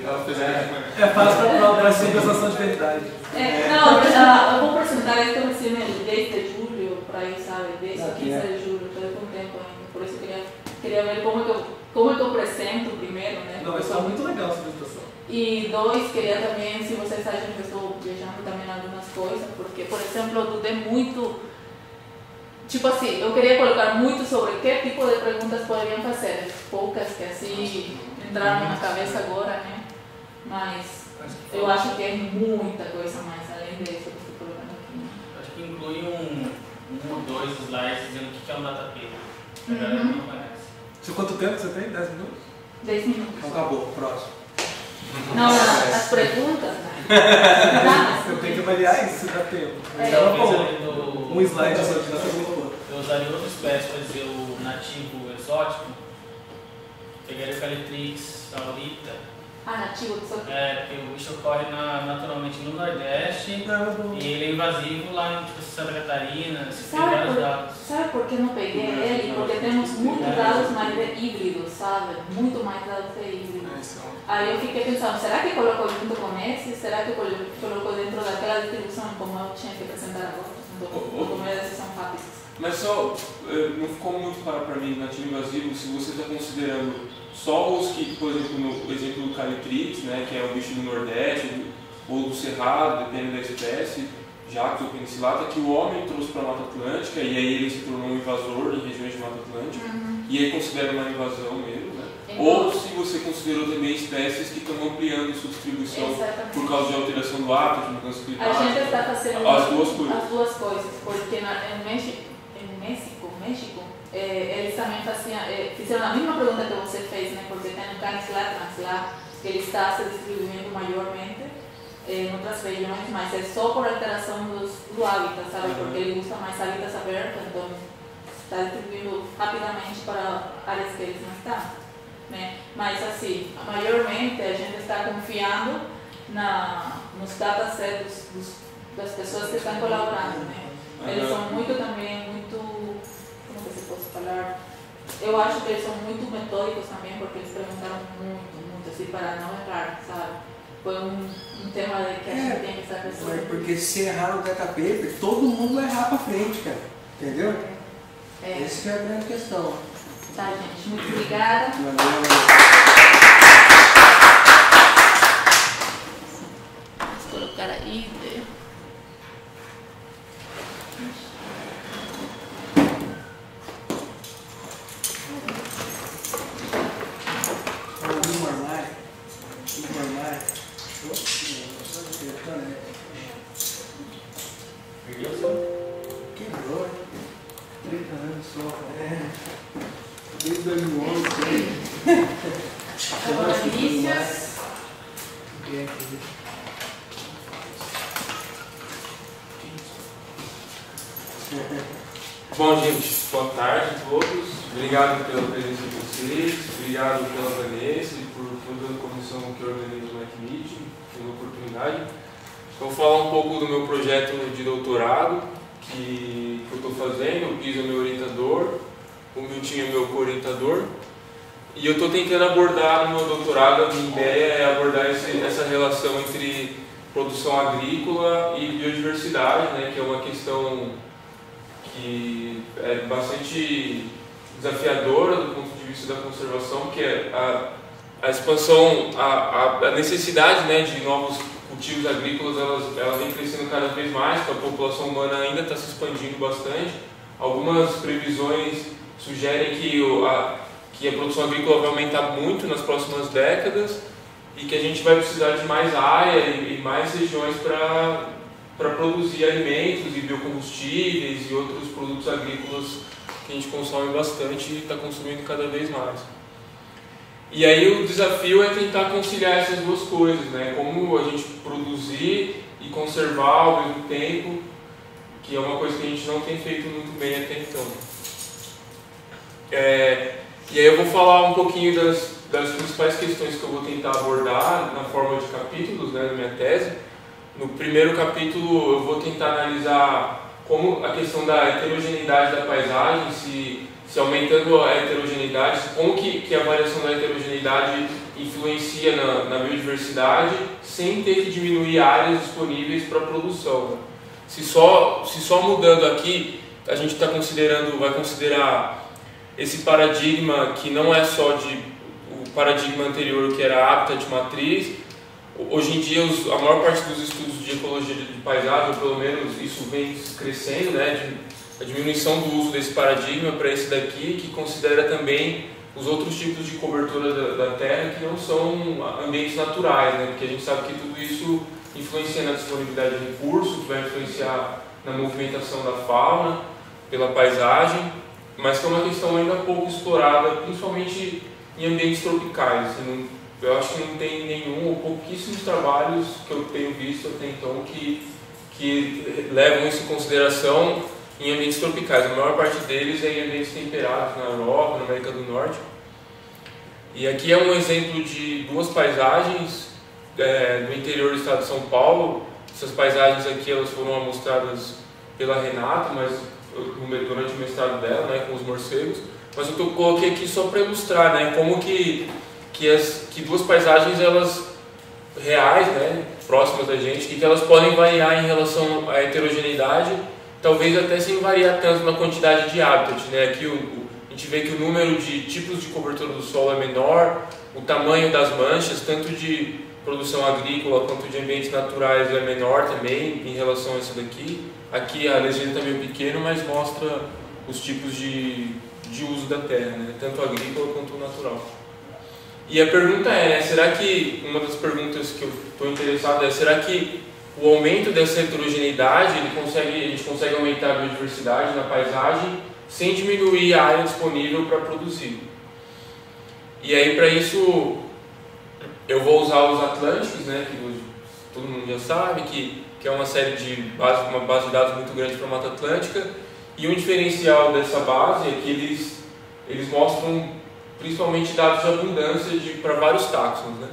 Ela fez é, é fácil para provar a sensação de verdade. É, não, eu vou apresentar isso assim, desde julho, para aí, sabe? Desde 15 é. de julho, estou com tempo ainda. Por isso eu queria, queria ver como que eu como é que eu apresento primeiro, né? Não, mas está muito legal essa apresentação. E dois, queria também, se vocês acham que eu estou viajando também algumas coisas, porque, por exemplo, eu dudei muito, tipo assim, eu queria colocar muito sobre que tipo de perguntas poderiam fazer, poucas que assim entraram na cabeça agora, né? Mas eu acho que é muita coisa mais além disso que estou colocando aqui. Acho que inclui um, um ou dois slides dizendo o que é um data paper. A galera uhum. não conhece. Quanto tempo você tem? 10 minutos? 10 minutos. Então acabou, próximo. Não, não, as perguntas, né? *laughs* Eu tenho que avaliar isso, se dá tempo. É. Um slide só de Eu usaria outra espécie para dizer o nativo exótico. Pegaria o Calitrix saurita ah, nativo seu É, porque o bicho ocorre na, naturalmente no Nordeste não, e ele é invasivo lá em tipo, Santa Catarina, sabe por, dados. Sabe por que não peguei não, ele? Porque temos muitos dados mais híbridos, sabe? Muito mais dados de híbridos. Aí eu fiquei pensando, será que colocou junto com esse? Será que colocou dentro daquela distribuição como eu tinha que apresentar agora? Então, como é decisão rápida. Mas só, eh, não ficou muito claro para mim, nativo invasivo, se você está considerando só os que, por exemplo, no exemplo do Calitrix, né, que é o bicho do Nordeste, ou do Cerrado, dependendo da espécie, Jacto ou Penicillata, que o homem trouxe para a Mata Atlântica e aí ele se tornou um invasor em regiões de Mata Atlântica, uhum. e aí considera uma invasão mesmo, né? Ou se você considerou também espécies que estão ampliando sua distribuição exatamente. por causa de alteração do hábito, de mudança climática. A gente está fazendo as duas coisas. As duas coisas, porque na, México, México, é, eles também faziam, é, fizeram a mesma pergunta que você fez, né? Porque tem um canis latrans lá, que ele está se distribuindo maiormente. em outras regiões, mas é só por alteração dos, do hábitat, sabe? Porque ele usa mais hábitats abertos, então está distribuindo rapidamente para áreas que eles não estão. Né? Mas assim, maiormente a gente está confiando na, nos datasets dos, das pessoas que estão colaborando. Né? Eles são muito também, muito, como que se pode falar? Eu acho que eles são muito metódicos também, porque eles perguntaram muito, muito, assim, para não errar, sabe? Foi um, um tema que a É, gente tem que estar Mas pensando. Porque se errar no data paper, todo mundo vai errar pra frente, cara. Entendeu? É, Essa que é a grande questão. tá, gente. Muito obrigada. Valeu. Vamos colocar aí. né? Vamos no armário. No armário. Ops, não, só no né? Peguei o seu. Quebrou. 30 anos só. É. Desde 2011. Agora, Vinícius. Quem é que- Bom, gente, boa tarde a todos. Obrigado pela presença de vocês, obrigado pela Vanessa e por toda a comissão que organiza o Mac Meeting, pela oportunidade. Então, vou falar um pouco do meu projeto de doutorado que, que eu estou fazendo. O Pisa é meu orientador, o Milton é meu co-orientador. E eu estou tentando abordar no meu doutorado, a minha ideia é abordar esse, essa relação entre produção agrícola e biodiversidade, né, que é uma questão que é bastante desafiadora do ponto de vista da conservação, que é a, a expansão, a, a, a necessidade né, de novos cultivos agrícolas, elas, ela vem crescendo cada vez mais, porque a população humana ainda está se expandindo bastante. Algumas previsões sugerem que, o, a, que a produção agrícola vai aumentar muito nas próximas décadas e que a gente vai precisar de mais área e, e mais regiões para produzir alimentos e biocombustíveis e outros produtos agrícolas que a gente consome bastante e está consumindo cada vez mais. E aí o desafio é tentar conciliar essas duas coisas, né? Como a gente produzir e conservar ao mesmo tempo, que é uma coisa que a gente não tem feito muito bem até então. É, e aí eu vou falar um pouquinho das, das principais questões que eu vou tentar abordar na forma de capítulos né, na minha tese. No primeiro capítulo eu vou tentar analisar como a questão da heterogeneidade da paisagem, se, se aumentando a heterogeneidade, como que, que a variação da heterogeneidade influencia na, na biodiversidade sem ter que diminuir áreas disponíveis para produção. né? Se só, se só mudando aqui, a gente está considerando, vai considerar esse paradigma que não é só de o paradigma anterior que era habitat matriz, Hoje em dia, os, a maior parte dos estudos de ecologia de, paisagem, pelo menos isso vem crescendo, né, de, a diminuição do uso desse paradigma para esse daqui, que considera também os outros tipos de cobertura da, da terra que não são ambientes naturais, né, porque a gente sabe que tudo isso influencia na disponibilidade de recursos, vai influenciar na movimentação da fauna, pela paisagem, mas que é uma questão ainda pouco explorada, principalmente em ambientes tropicais. Assim, eu acho que não tem nenhum ou pouquíssimos trabalhos que eu tenho visto até então que, que levam isso em consideração em ambientes tropicais. A maior parte deles é em ambientes temperados na Europa, na América do Norte. E aqui é um exemplo de duas paisagens é, no interior do estado de São Paulo. Essas paisagens aqui elas foram amostradas pela Renata, mas durante o mestrado dela, né, com os morcegos. Mas eu coloquei aqui só para ilustrar, né, como que que as que duas paisagens elas reais, né, próximas da gente, e que elas podem variar em relação à heterogeneidade, talvez até sem variar tanto na quantidade de habitat, né? Aqui o, a gente vê que o número de tipos de cobertura do solo é menor, o tamanho das manchas, tanto de produção agrícola quanto de ambientes naturais é menor também em relação a esse daqui. Aqui a legenda está meio pequeno, mas mostra os tipos de, de uso da terra, né? tanto agrícola quanto natural. E a pergunta é, né, será que, uma das perguntas que eu estou interessado é, será que o aumento dessa heterogeneidade, ele consegue, a gente consegue aumentar a biodiversidade na paisagem sem diminuir a área disponível para produzir? E aí, para isso, eu vou usar os Atlânticos, né, que, todo mundo já sabe, que, que é uma série de base, uma base de dados muito grande para a Mata Atlântica. E um diferencial dessa base é que eles, eles mostram principalmente dados de abundância para vários táxons. Né?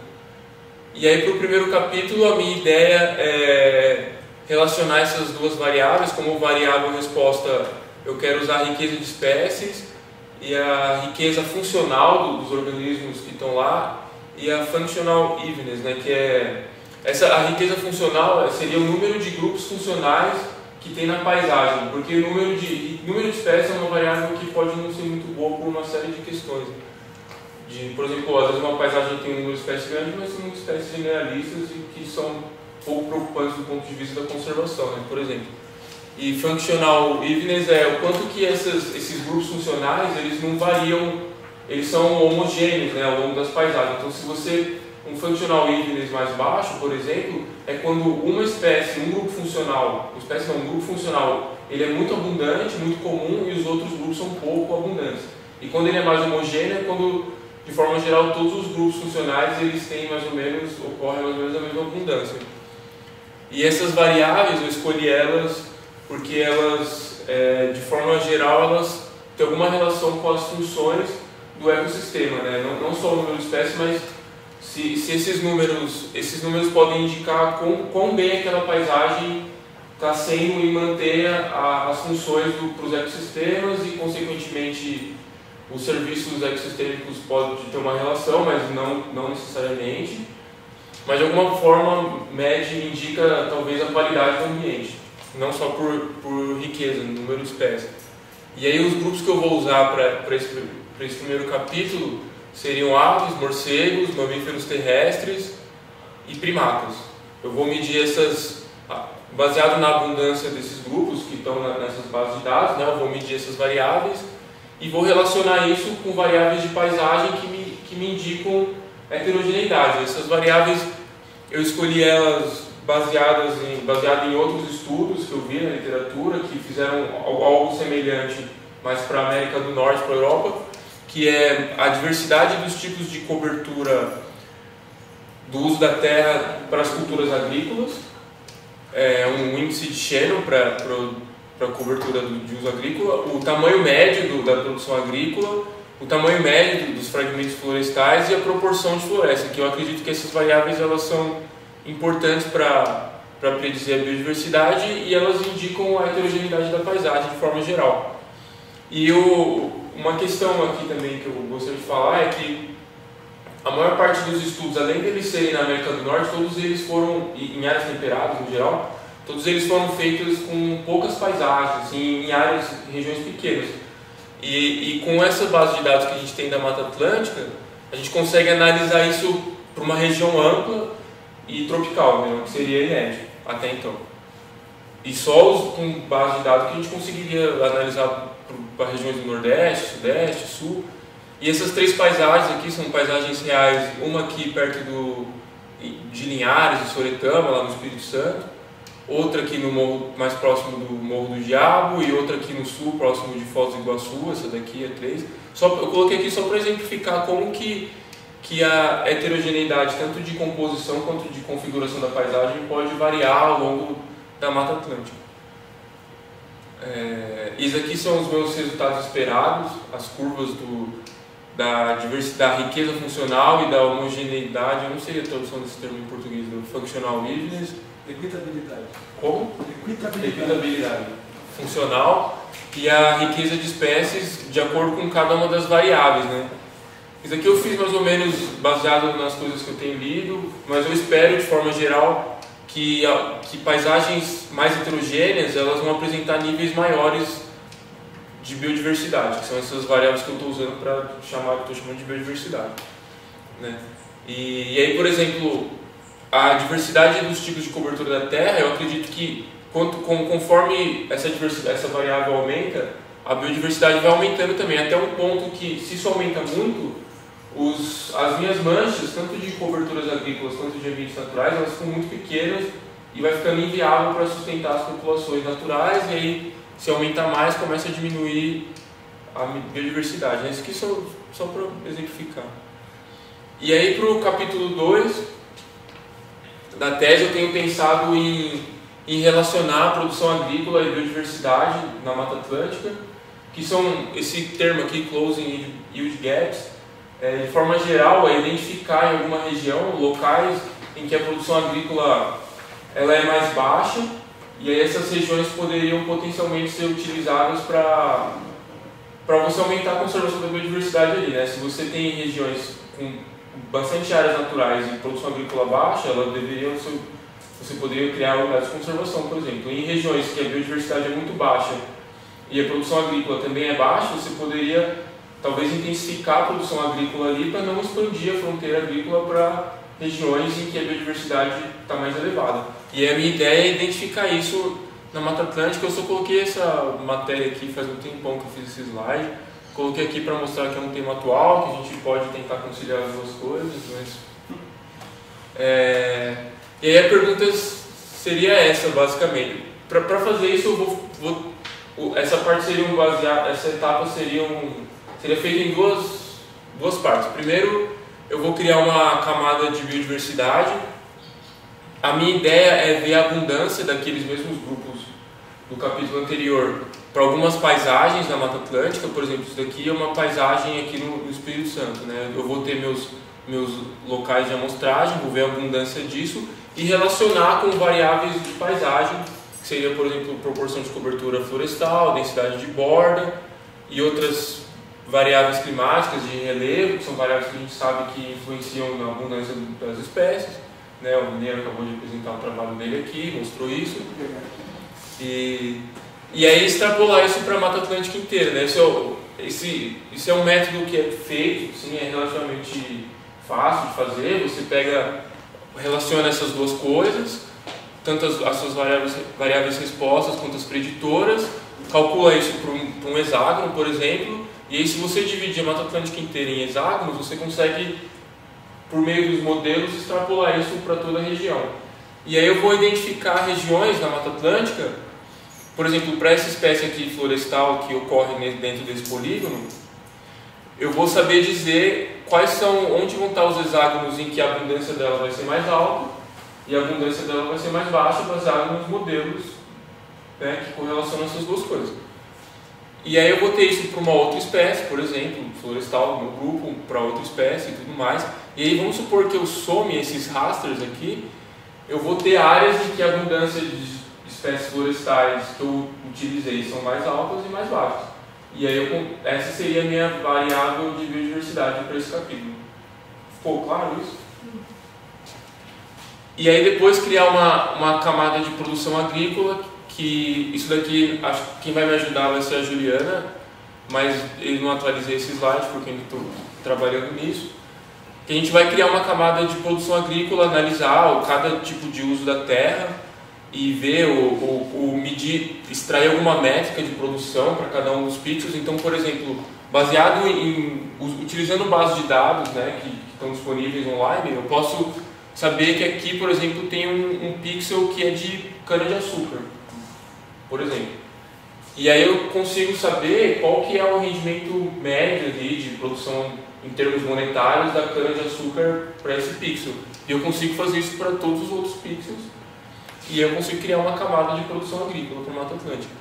E aí, para o primeiro capítulo, a minha ideia é relacionar essas duas variáveis. Como variável resposta, eu quero usar a riqueza de espécies e a riqueza funcional dos organismos que estão lá e a functional evenness, né, que é essa a riqueza funcional seria o número de grupos funcionais que tem na paisagem, porque o número de número de espécies é uma variável que pode não ser muito boa por uma série de questões. De, por exemplo, às vezes uma paisagem tem um número de espécies grande, mas tem espécies generalistas e que são pouco preocupantes do ponto de vista da conservação, né, por exemplo. E functional evenness é o quanto que essas, esses grupos funcionais eles não variam, eles são homogêneos né, ao longo das paisagens. Então, se você um functional evenness mais baixo, por exemplo, é quando uma espécie, um grupo funcional, uma espécie não, um grupo funcional, ele é muito abundante, muito comum e os outros grupos são pouco abundantes. E quando ele é mais homogêneo é quando, de forma geral, todos os grupos funcionais eles têm mais ou menos, ocorrem mais ou menos a mesma abundância. E essas variáveis eu escolhi elas porque elas, é, de forma geral, elas têm alguma relação com as funções do ecossistema, né? não, não só o número de espécies, mas se, se esses números esses números podem indicar quão, quão bem aquela paisagem está sendo em manter a, as funções para os ecossistemas e, consequentemente, os serviços ecossistêmicos podem ter uma relação, mas não, não necessariamente. Mas, de alguma forma, mede e indica, talvez, a qualidade do ambiente, não só por, por riqueza, número de espécies. E aí, os grupos que eu vou usar para esse, esse primeiro capítulo seriam aves, morcegos, mamíferos terrestres e primatas. Eu vou medir essas, baseado na abundância desses grupos que estão nessas bases de dados, né, eu vou medir essas variáveis e vou relacionar isso com variáveis de paisagem que me, que me indicam heterogeneidade. Essas variáveis eu escolhi elas baseadas em, baseado em outros estudos que eu vi na literatura que fizeram algo semelhante, mas para a América do Norte, para a Europa que é a diversidade dos tipos de cobertura do uso da terra para as culturas agrícolas, é um índice de Shannon para a cobertura do, de uso agrícola, o tamanho médio do, da produção agrícola, o tamanho médio dos fragmentos florestais e a proporção de floresta, que eu acredito que essas variáveis elas são importantes para para predizer a biodiversidade e elas indicam a heterogeneidade da paisagem de forma geral. E uma questão aqui também que eu gostaria de falar é que a maior parte dos estudos, além deles serem na América do Norte, todos eles foram, em áreas temperadas no geral, todos eles foram feitos com poucas paisagens, assim, em áreas, em regiões pequenas. E, e com essa base de dados que a gente tem da Mata Atlântica, a gente consegue analisar isso para uma região ampla e tropical, né, que seria inédito até então. E só os, com base de dados que a gente conseguiria analisar para regiões do Nordeste, Sudeste, Sul. E essas três paisagens aqui são paisagens reais, uma aqui perto do, de Linhares, de Soretama, lá no Espírito Santo, outra aqui no morro mais próximo do Morro do Diabo e outra aqui no sul, próximo de Foz do Iguaçu, essa daqui é três. Só, eu coloquei aqui só para exemplificar como que, que a heterogeneidade, tanto de composição quanto de configuração da paisagem, pode variar ao longo da Mata Atlântica. É, aqui são os meus resultados esperados, as curvas do, da diversidade, da riqueza funcional e da homogeneidade. Eu não sei a tradução desse termo em português, do functional evenness. Equitabilidade. Como? Equitabilidade. Equitabilidade. Funcional e a riqueza de espécies de acordo com cada uma das variáveis, né? Isso aqui eu fiz mais ou menos baseado nas coisas que eu tenho lido, mas eu espero de forma geral que, que paisagens mais heterogêneas elas vão apresentar níveis maiores de biodiversidade, que são essas variáveis que eu estou usando para chamar, estou chamando de biodiversidade. Né? E, e, aí, por exemplo, a diversidade dos tipos de cobertura da Terra, eu acredito que quanto, conforme essa, essa variável aumenta, a biodiversidade vai aumentando também, até um ponto que, se isso aumenta muito, os, as minhas manchas, tanto de coberturas agrícolas quanto de ambientes naturais, elas ficam muito pequenas e vai ficando inviável para sustentar as populações naturais e aí se aumentar mais começa a diminuir a biodiversidade. Isso aqui só, só para exemplificar. E aí para o capítulo 2, da tese eu tenho pensado em, em relacionar a produção agrícola e biodiversidade na Mata Atlântica, que são esse termo aqui, Closing Yield Gaps, é, de forma geral, é identificar em alguma região locais em que a produção agrícola ela é mais baixa e aí essas regiões poderiam potencialmente ser utilizadas para para você aumentar a conservação da biodiversidade ali, né? Se você tem regiões com bastante áreas naturais e produção agrícola baixa, ela deveria ser, você poderia criar unidades de conservação, por exemplo. Em regiões que a biodiversidade é muito baixa e a produção agrícola também é baixa, você poderia talvez intensificar a produção agrícola ali para não expandir a fronteira agrícola para regiões em que a biodiversidade está mais elevada. E a minha ideia é identificar isso na Mata Atlântica. Eu só coloquei essa matéria aqui faz um tempão que eu fiz esse slide. Coloquei aqui para mostrar que é um tema atual, que a gente pode tentar conciliar as duas coisas. Mas... É... E aí a pergunta seria essa, basicamente. Para fazer isso, eu vou, vou, essa parte seria um baseado, essa etapa seria, um, seria feita em duas, duas partes. Primeiro, eu vou criar uma camada de biodiversidade. A minha ideia é ver a abundância daqueles mesmos grupos do capítulo anterior para algumas paisagens na Mata Atlântica, por exemplo, isso daqui é uma paisagem aqui no, Espírito Santo, né? Eu vou ter meus meus locais de amostragem, vou ver a abundância disso e relacionar com variáveis de paisagem, que seria, por exemplo, proporção de cobertura florestal, densidade de borda e outras variáveis climáticas de relevo, que são variáveis que a gente sabe que influenciam na abundância das espécies. Né? O Mineiro acabou de apresentar o trabalho dele aqui, mostrou isso. E, e aí extrapolar isso para a Mata Atlântica inteira. Né? Esse, é esse, esse é um método que é feito, sim, é relativamente fácil de fazer. Você pega, relaciona essas duas coisas, tanto as, as suas variáveis, variáveis respostas quanto as preditoras, calcula isso para um, um hexágono, por exemplo, e aí, se você dividir a Mata Atlântica inteira em hexágonos, você consegue, por meio dos modelos, extrapolar isso para toda a região. E aí eu vou identificar regiões na Mata Atlântica, por exemplo, para essa espécie aqui florestal que ocorre dentro desse polígono, eu vou saber dizer quais são, onde vão estar os hexágonos em que a abundância dela vai ser mais alta e a abundância dela vai ser mais baixa, baseado nos modelos né, que correlacionam essas duas coisas. E aí eu vou ter isso para uma outra espécie, por exemplo, florestal, no grupo, para outra espécie e tudo mais. E aí vamos supor que eu some esses rastros aqui, eu vou ter áreas em que a abundância de espécies florestais que eu utilizei são mais altas e mais baixas. E aí eu, essa seria a minha variável de biodiversidade para esse capítulo. Ficou claro isso? E aí depois criar uma, uma camada de produção agrícola que isso daqui, acho que quem vai me ajudar vai ser a Juliana, mas eu não atualizei esse slide porque ainda estou trabalhando nisso. Que a gente vai criar uma camada de produção agrícola, analisar cada tipo de uso da terra e ver o, medir, extrair alguma métrica de produção para cada um dos pixels. Então, por exemplo, baseado em, utilizando base de dados né, que, que estão disponíveis online, eu posso saber que aqui, por exemplo, tem um, um pixel que é de cana de açúcar por exemplo. E aí eu consigo saber qual que é o rendimento médio ali de produção em termos monetários da cana-de-açúcar para esse pixel. E eu consigo fazer isso para todos os outros pixels. E eu consigo criar uma camada de produção agrícola para o Mata Atlântica.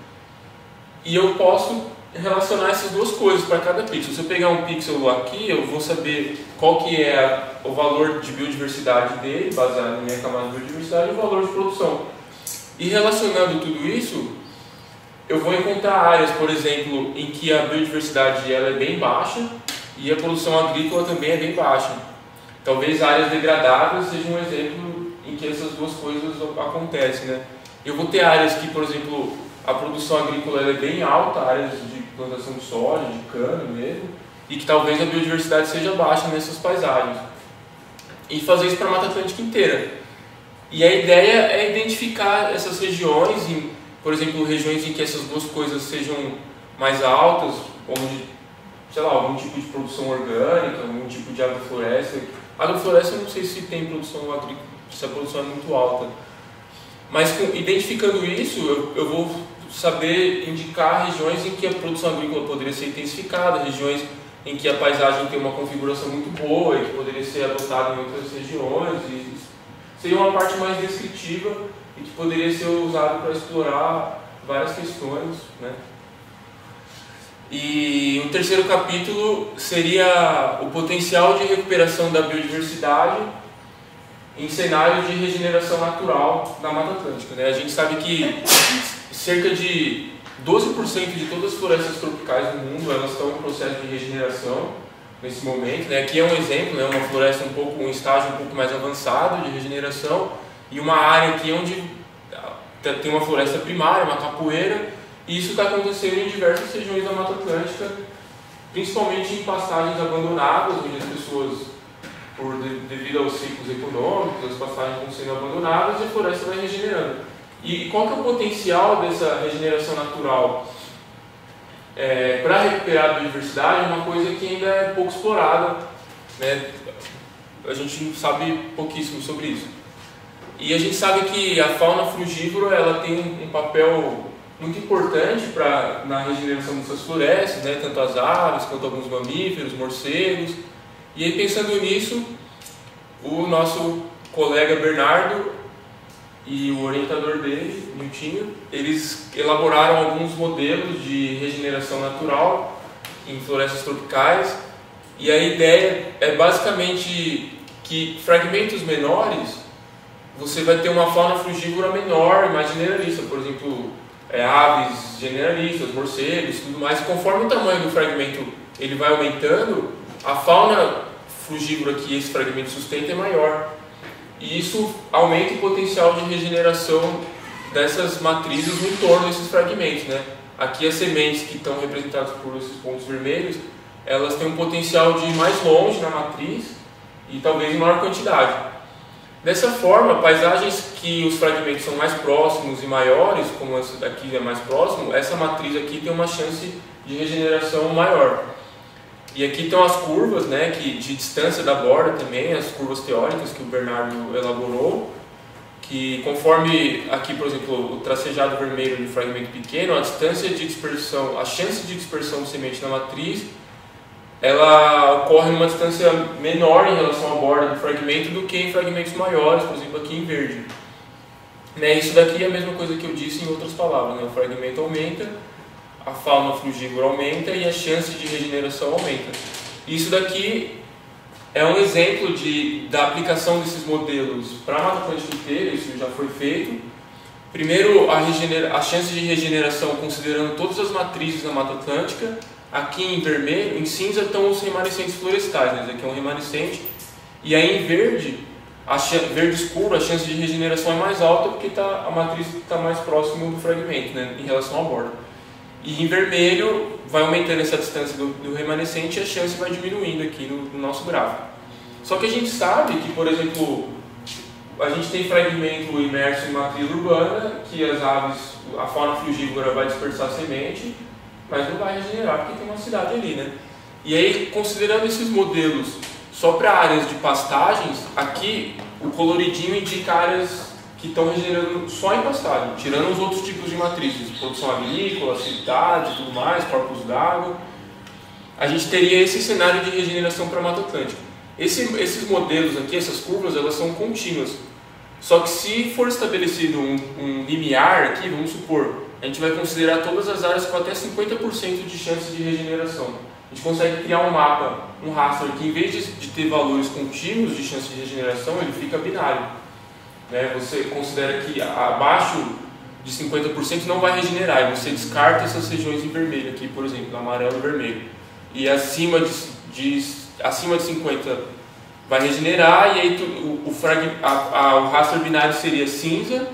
E eu posso relacionar essas duas coisas para cada pixel. Se eu pegar um pixel aqui, eu vou saber qual que é o valor de biodiversidade dele, baseado na minha camada de biodiversidade, e o valor de produção. E relacionando tudo isso, eu vou encontrar áreas, por exemplo, em que a biodiversidade ela é bem baixa e a produção agrícola também é bem baixa. Talvez áreas degradadas seja um exemplo em que essas duas coisas acontecem, né? Eu vou ter áreas que, por exemplo, a produção agrícola é bem alta, áreas de plantação de soja, de cana mesmo, e que talvez a biodiversidade seja baixa nessas paisagens. E fazer isso para a Mata Atlântica inteira. E a ideia é identificar essas regiões em por exemplo, regiões em que essas duas coisas sejam mais altas, onde, sei lá, algum tipo de produção orgânica, algum tipo de agrofloresta. Agrofloresta eu não sei se tem produção agrícola, se a produção é muito alta. Mas com, identificando isso, eu, eu vou saber indicar regiões em que a produção agrícola poderia ser intensificada, regiões em que a paisagem tem uma configuração muito boa e que poderia ser adotada em outras regiões. E seria uma parte mais descritiva e que poderia ser usado para explorar várias questões. Né? E o terceiro capítulo seria o potencial de recuperação da biodiversidade em cenários de regeneração natural na Mata Atlântica. Né? A gente sabe que cerca de 12% de todas as florestas tropicais do mundo elas estão em processo de regeneração nesse momento. Né? Aqui é um exemplo, né? uma floresta um pouco, um estágio um pouco mais avançado de regeneração e uma área aqui onde ah, tem uma floresta primária, uma capoeira, e isso está acontecendo em diversas regiões da Mata Atlântica, principalmente em pastagens abandonadas, onde as pessoas, por, devido aos ciclos econômicos, as pastagens estão sendo abandonadas e a floresta vai regenerando. E qual que é o potencial dessa regeneração natural? É, Para recuperar a biodiversidade, é uma coisa que ainda é pouco explorada. Né? A gente sabe pouquíssimo sobre isso. E a gente sabe que a fauna frugívora ela tem um, papel muito importante pra, na regeneração dessas florestas, né? tanto as aves quanto alguns mamíferos, morcegos. E aí, pensando nisso, o nosso colega Bernardo e o orientador dele, Miltinho, eles elaboraram alguns modelos de regeneração natural em florestas tropicais e a ideia é basicamente que fragmentos menores você vai ter uma fauna frugívora menor mais generalista, por exemplo, é, aves generalistas, morcegos, tudo mais. Conforme o tamanho do fragmento ele vai aumentando, a fauna frugívora que esse fragmento sustenta é maior. E isso aumenta o potencial de regeneração dessas matrizes no entorno desses fragmentos. Né? Aqui as sementes que estão representadas por esses pontos vermelhos, elas têm um potencial de ir mais longe na matriz e talvez em maior quantidade. Dessa forma, paisagens que os fragmentos são mais próximos e maiores, como essa daqui é mais próximo, essa matriz aqui tem uma chance de regeneração maior. E aqui estão as curvas né, que, de distância da borda também, as curvas teóricas que o Bernardo elaborou, que conforme aqui, por exemplo, o tracejado vermelho de fragmento pequeno, a distância de dispersão, a chance de dispersão de semente na matriz, ela ocorre numa distância menor em relação à borda do fragmento do que em fragmentos maiores, por exemplo, aqui em verde. Né, isso daqui é a mesma coisa que eu disse em outras palavras, né, o fragmento aumenta, a fauna frugívora aumenta e a chance de regeneração aumenta. Isso daqui é um exemplo de, da aplicação desses modelos para a Mata inteira, isso já foi feito. Primeiro, a, regenera, a chance de regeneração considerando todas as matrizes da Mata Atlântica. Aqui em vermelho, em cinza estão os remanescentes florestais, né? Aqui é um remanescente. E aí em verde, a verde escuro, a chance de regeneração é mais alta porque tá, a matriz está mais próxima do fragmento, né? em relação à borda. E em vermelho vai aumentando essa distância do, do remanescente e a chance vai diminuindo aqui no, no, nosso gráfico. Só que a gente sabe que, por exemplo, a gente tem fragmento imerso em matriz urbana, que as aves, a fauna frugívora vai dispersar semente, mas não vai regenerar porque tem uma cidade ali, né? E aí, considerando esses modelos só para áreas de pastagens, aqui o coloridinho indica áreas que estão regenerando só em pastagem, tirando os outros tipos de matrizes, produção agrícola, cidade tudo mais, corpos d'água. A gente teria esse cenário de regeneração para Mata Atlântica. Esse, esses modelos aqui, essas curvas, elas são contínuas. Só que se for estabelecido um, um limiar aqui, vamos supor, a gente vai considerar todas as áreas com até 50% de chance de regeneração. A gente consegue criar um mapa, um raster que em vez de, de ter valores contínuos de chance de regeneração, ele fica binário né, você considera que abaixo de 50% não vai regenerar, e você descarta essas regiões em vermelho aqui, por exemplo, amarelo e vermelho. E acima de, de, acima de 50 vai regenerar, e aí tu, o, o, frag, a, a, o raster binário seria cinza,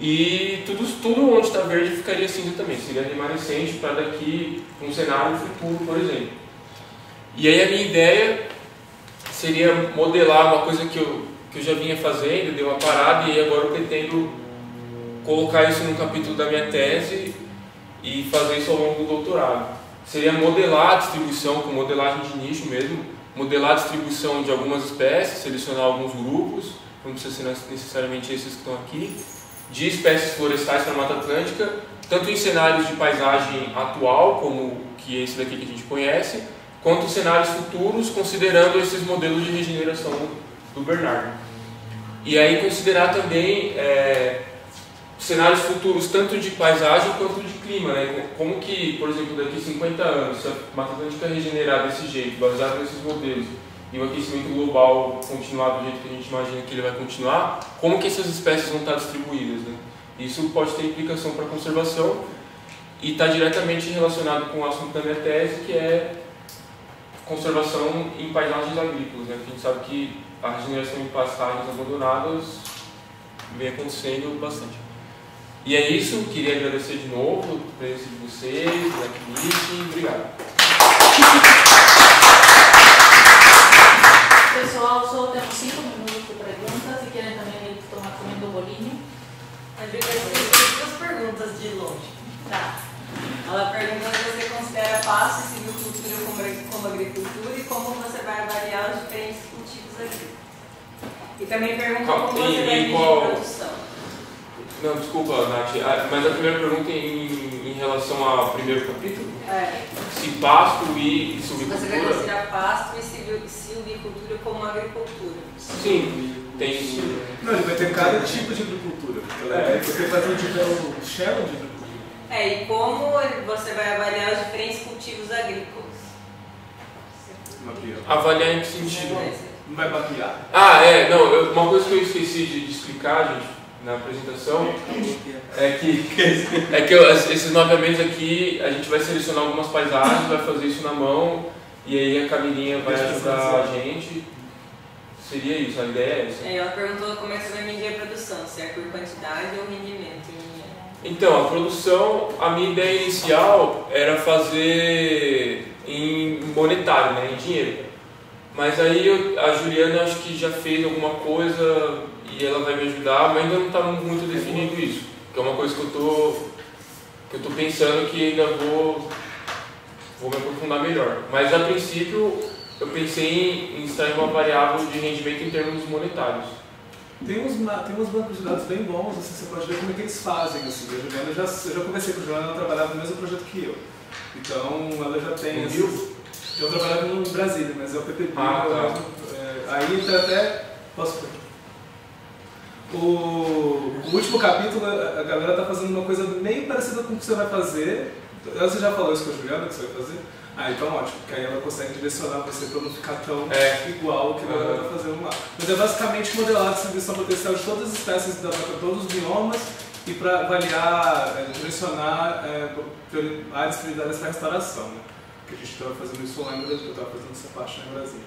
e tudo, tudo onde está verde ficaria cinza também, seria remanescente para daqui um cenário futuro, por exemplo. E aí a minha ideia seria modelar uma coisa que eu que eu já vinha fazendo, deu uma parada e agora eu pretendo colocar isso no capítulo da minha tese e fazer isso ao longo do doutorado. Seria modelar a distribuição com modelagem de nicho mesmo, modelar a distribuição de algumas espécies, selecionar alguns grupos, não precisa ser necessariamente esses que estão aqui, de espécies florestais para a Mata Atlântica, tanto em cenários de paisagem atual, como que esse daqui que a gente conhece, quanto em cenários futuros, considerando esses modelos de regeneração do Bernardo. E aí considerar também é, cenários futuros, tanto de paisagem quanto de clima. Né? Como que, por exemplo, daqui a 50 anos, se a Mata Atlântica regenerar desse jeito, baseado nesses modelos, e o aquecimento global continuar do jeito que a gente imagina que ele vai continuar, como que essas espécies vão estar distribuídas? Né? Isso pode ter implicação para a conservação e está diretamente relacionado com o assunto da minha tese, que é conservação em paisagens agrícolas. Né? A gente sabe que a regeneração em pastagens abandonadas vem acontecendo bastante. E é isso, queria agradecer de novo a presença de vocês, Blackbeat, e obrigado. Pessoal, só temos cinco minutos de perguntas e querem também tomar comendo bolinho. A duas perguntas de longe. Tá. Ela pergunta se você considera fácil silvicultura como, como agricultura e como você vai avaliar os diferentes cultivos agrícolas. E também pergunta Qual- como você vai medir qual- produção. Não, desculpa, Nath, ah, mas a primeira pergunta é em, em relação ao primeiro capítulo? É, Se pasto e, e você vai silvicultura? considerar pasto e silvi- silvicultura como agricultura. Sim, tem. Não, ele vai ter cada tipo de agricultura. É. Você vai fazer um tipo um Shannon de agricultura. É, e como você vai avaliar os diferentes cultivos agrícolas. Avaliar em que sentido? Não vai mapear. Ah, é, não, eu- uma coisa que eu esqueci de, de explicar, gente, na apresentação, é que, *laughs* é que eu- esses mapeamentos aqui, a gente vai selecionar algumas paisagens, vai fazer isso na mão, e aí a Camilinha vai ajudar a gente. Seria isso, a ideia é essa. É, ela perguntou como é que você vai medir a produção, se é por quantidade ou rendimento. em- Então, a produção, a minha ideia inicial era fazer em monetário, né, em dinheiro. Mas aí eu- a Juliana acho que já fez alguma coisa e ela vai me ajudar, mas ainda não está muito definido isso. Que é uma coisa que eu tô, que eu tô pensando que ainda vou, vou me aprofundar melhor. Mas a princípio eu pensei em, em extrair uma variável de rendimento em termos monetários. Tem uns, tem uns bancos de dados bem bons, assim, você pode ver como é que eles fazem. Assim. A Juliana, eu já, eu já conversei com a Juliana, ela trabalhava no mesmo projeto que eu. Então ela já tem. Assim, Rio? Eu trabalhava no Brasília, mas é o PPB. Ah, tá. é, aí entra até. Posso? O, o último capítulo, a galera tá fazendo uma coisa meio parecida com o que você vai fazer. Você já falou isso com a Juliana que você vai fazer? Ah, então ótimo, porque aí ela consegue direcionar você para não ficar tão É. igual o que a galera tá fazendo lá. Mas é basicamente modelar a distribuição potencial de todas as espécies, da, para todos os biomas e para avaliar, é, direcionar é, áreas prioritárias para restauração. Né? Que a gente estava fazendo isso lá em Brasília, eu estava fazendo essa parte lá em Brasília.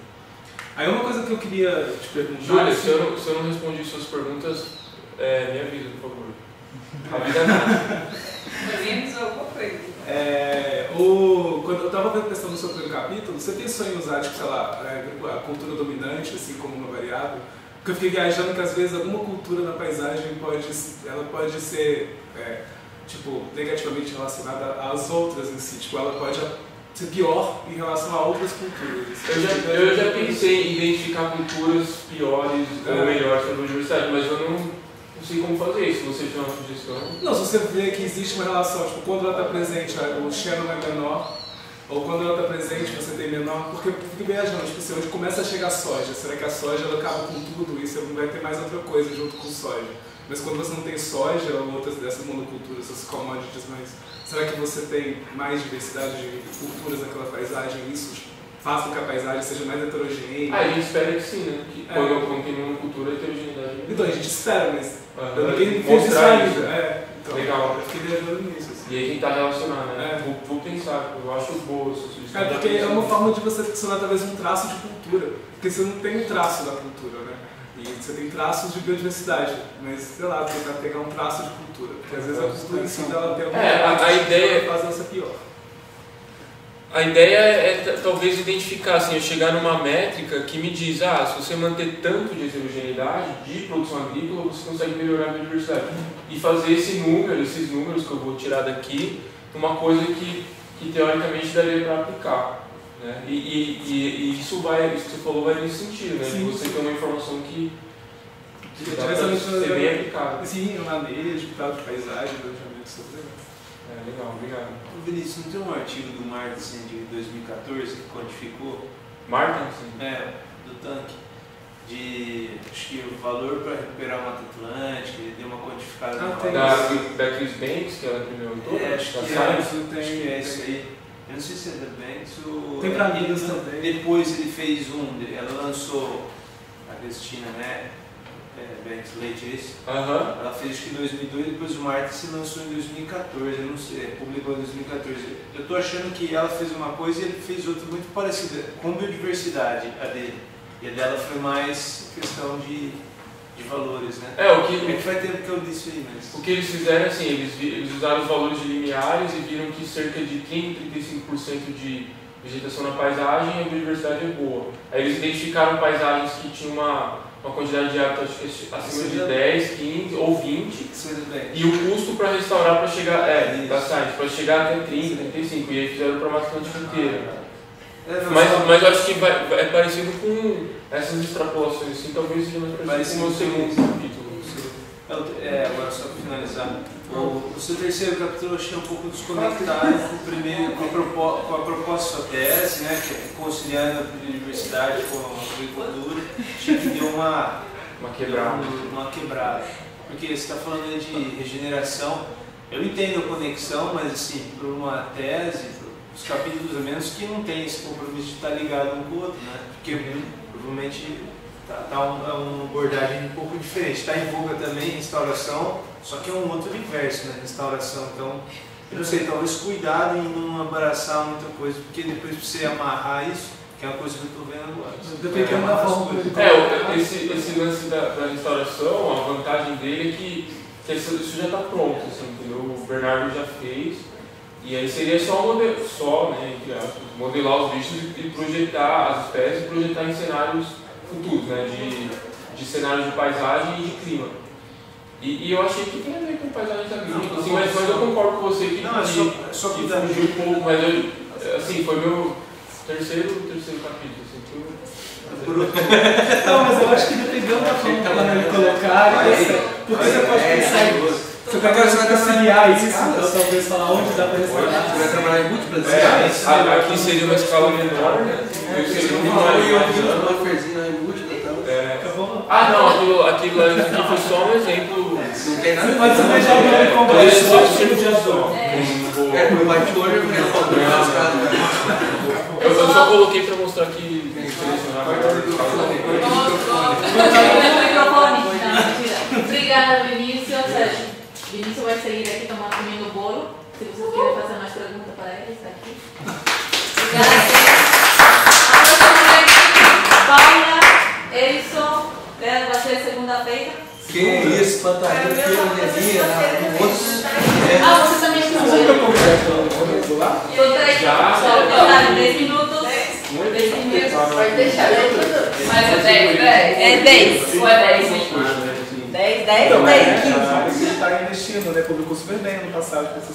Aí uma coisa que eu queria te perguntar. Júlia, assim, se eu não, se eu não respondi suas perguntas, é, me avisa, por favor. *laughs* Avisa não. Menos alguma coisa. É, o, quando eu estava pensando no seu primeiro capítulo, você pensou em usar, tipo, sei lá, é, a cultura dominante, assim, como uma variável? Porque eu fiquei viajando que às vezes alguma cultura na paisagem pode, ela pode ser, é, tipo, negativamente relacionada às outras em si. Tipo, ela pode pior em relação a outras culturas. Eu já, eu já pensei em identificar culturas piores ou É. melhores para a biodiversidade, mas eu não, não sei como fazer isso. Se você tiver uma sugestão. Não, se você vê que existe uma relação, tipo, quando ela está presente, o Shannon é menor, ou quando ela está presente, você tem menor, porque eu fico viajando, tipo, onde começa a chegar a soja, será que a soja ela acaba com tudo isso, não vai ter mais outra coisa junto com soja? Mas quando você não tem soja ou outras dessas monoculturas, essas commodities, mas será que você tem mais diversidade de culturas naquela paisagem? Isso faz com que a paisagem seja mais heterogênea? Ah, a gente espera que sim, né? Que É. quando, quando tem uma cultura, a heterogeneidade. Então, a gente espera, mas eu ninguém fez isso ainda. isso. É, então, Legal. eu fiquei viajando nisso. assim. E aí tentar relacionar, né? É. Vou, vou pensar, eu acho boa. É porque é uma forma de você adicionar talvez um traço de cultura. Porque você não tem um traço da cultura, né? E você tem traços de biodiversidade, mas sei lá, tentar pegar um traço de cultura. Porque às vezes a cultura em si dela tem alguma É, a- a ideia- fazer essa pior. A ideia é t- talvez identificar, assim, eu chegar numa métrica que me diz, ah, se você manter tanto de heterogeneidade de produção agrícola, você consegue melhorar a biodiversidade. E fazer esse número, esses números que eu vou tirar daqui, uma coisa que, que teoricamente daria para aplicar. Né? E, e, e- isso vai, isso que você falou vai nesse sentido, né? De Sim, você sim. ter uma informação que, que dá pra ser bem aplicada. Sim, o manejo, tal, de paisagem, planejamento, isso é legal. É, legal, obrigado. Ô Vinícius, não tem um artigo do Martin de 2014 que quantificou? Martin, sim. É, do tanque. de acho que o valor para recuperar a Mata Atlântica, ele deu uma quantificada Ah, tem. Da, da Chris Banks, que ela imprimiu o autor, É, acho que, é, acho que é isso aí. Eu não sei se é da Banks ou. Tem pra também. Depois ele fez um, ela lançou a Cristina, né? É, Banks Leite, é esse? Aham. Ela fez acho que em 2002, depois o Martin se lançou em 2014, eu não sei, é, publicou em 2014. Eu tô achando que ela fez uma coisa e ele fez outra muito parecida, com biodiversidade, a dele. E a dela foi mais questão de, de valores, né? É, o que, É que faz tempo que eu disse aí, mas. O que eles fizeram é assim, eles, eles usaram os valores de limiares e viram que cerca de 30 35% de vegetação na paisagem e a biodiversidade é boa. Aí eles identificaram paisagens que tinham uma, uma quantidade de hábitat acho que acima de 10, 15 ou 20 Seja bem. e o custo para restaurar para chegar, é, da Science, para chegar até 30, 35 e aí fizeram para a Mata Atlântica inteira. É, Mas, mas eu acho que vai- vai- é parecido com essas extrapolações assim, talvez seja mais parecido com o meu Parecido. segundo capítulo. É, o- É, agora só para finalizar. O, o seu terceiro capítulo eu achei um pouco desconectado com o primeiro, com a, propo, com a proposta da sua tese, né, que é conciliando a biodiversidade com a agricultura. Achei que deu uma, Uma quebrada. deu uma quebrada. Porque você está falando de regeneração. Eu entendo a conexão, mas assim, para uma tese, os capítulos a menos que não tem esse compromisso de estar ligado um com o outro, né? Porque provavelmente tá, tá um- é uma abordagem um pouco diferente. Está em voga também restauração, só que é um outro universo, né? Restauração. Então, eu não sei, talvez cuidado em não abraçar muita coisa, porque depois pra você amarrar isso, que é uma coisa que eu estou vendo agora. Dependendo da forma como É, o- esse, esse lance da, da restauração, a vantagem dele é que, que isso, isso já está pronto, assim, entendeu? O Bernardo já fez. E aí seria só, model, só né, modelar os bichos e, e projetar as espécies e projetar em cenários futuros, né? De, de cenários de paisagem e de clima. E, e eu achei que tem a ver com paisagens agrícolas, assim, mas, mas eu concordo com você que, Não, é que, só, é só que cuidar fugiu um pouco, mas eu, assim, foi meu terceiro, terceiro capítulo, assim, que eu- Não, mas eu acho que dependendo da forma ele colocar, porque você pode É, pensar é, em. Você pode conciliar isso, então talvez falar onde dá pra Você vai restaurar. trabalhar em múltiplas É, escalas. a- aqui seria uma escala menor, né? Eu seria Não, eu vi menor. uma ferzinha em múltiplas, então. É. Acabou? Ah, não, aquilo, aquilo foi só um exemplo. Não tem nada. Você pode também já ver É, como poderia ser só um tipo de azul. É, o bate hoje eu quero. Eu, eu só coloquei pra mostrar que selecionar melhor. O. Não, mentira. Obrigada, Vinícius. Vinícius vai seguir aqui tomando comendo bolo. Se vocês quiserem fazer mais perguntas para ele, está aqui. Obrigada. Paula, Edson, né, vai ser segunda-feira. Que isso, fantasia, filme, moço. Ah, você também Você conversa lá? Tô três, Já. só faltaram 10 minutos. 10 minutos. Pode deixar, né? Mas é 10, 10. É 10. Ou é 10, 20? 10, 10 Então, ou é, 10, 15? a gente está investindo, né? Publicou super bem ano passado com essas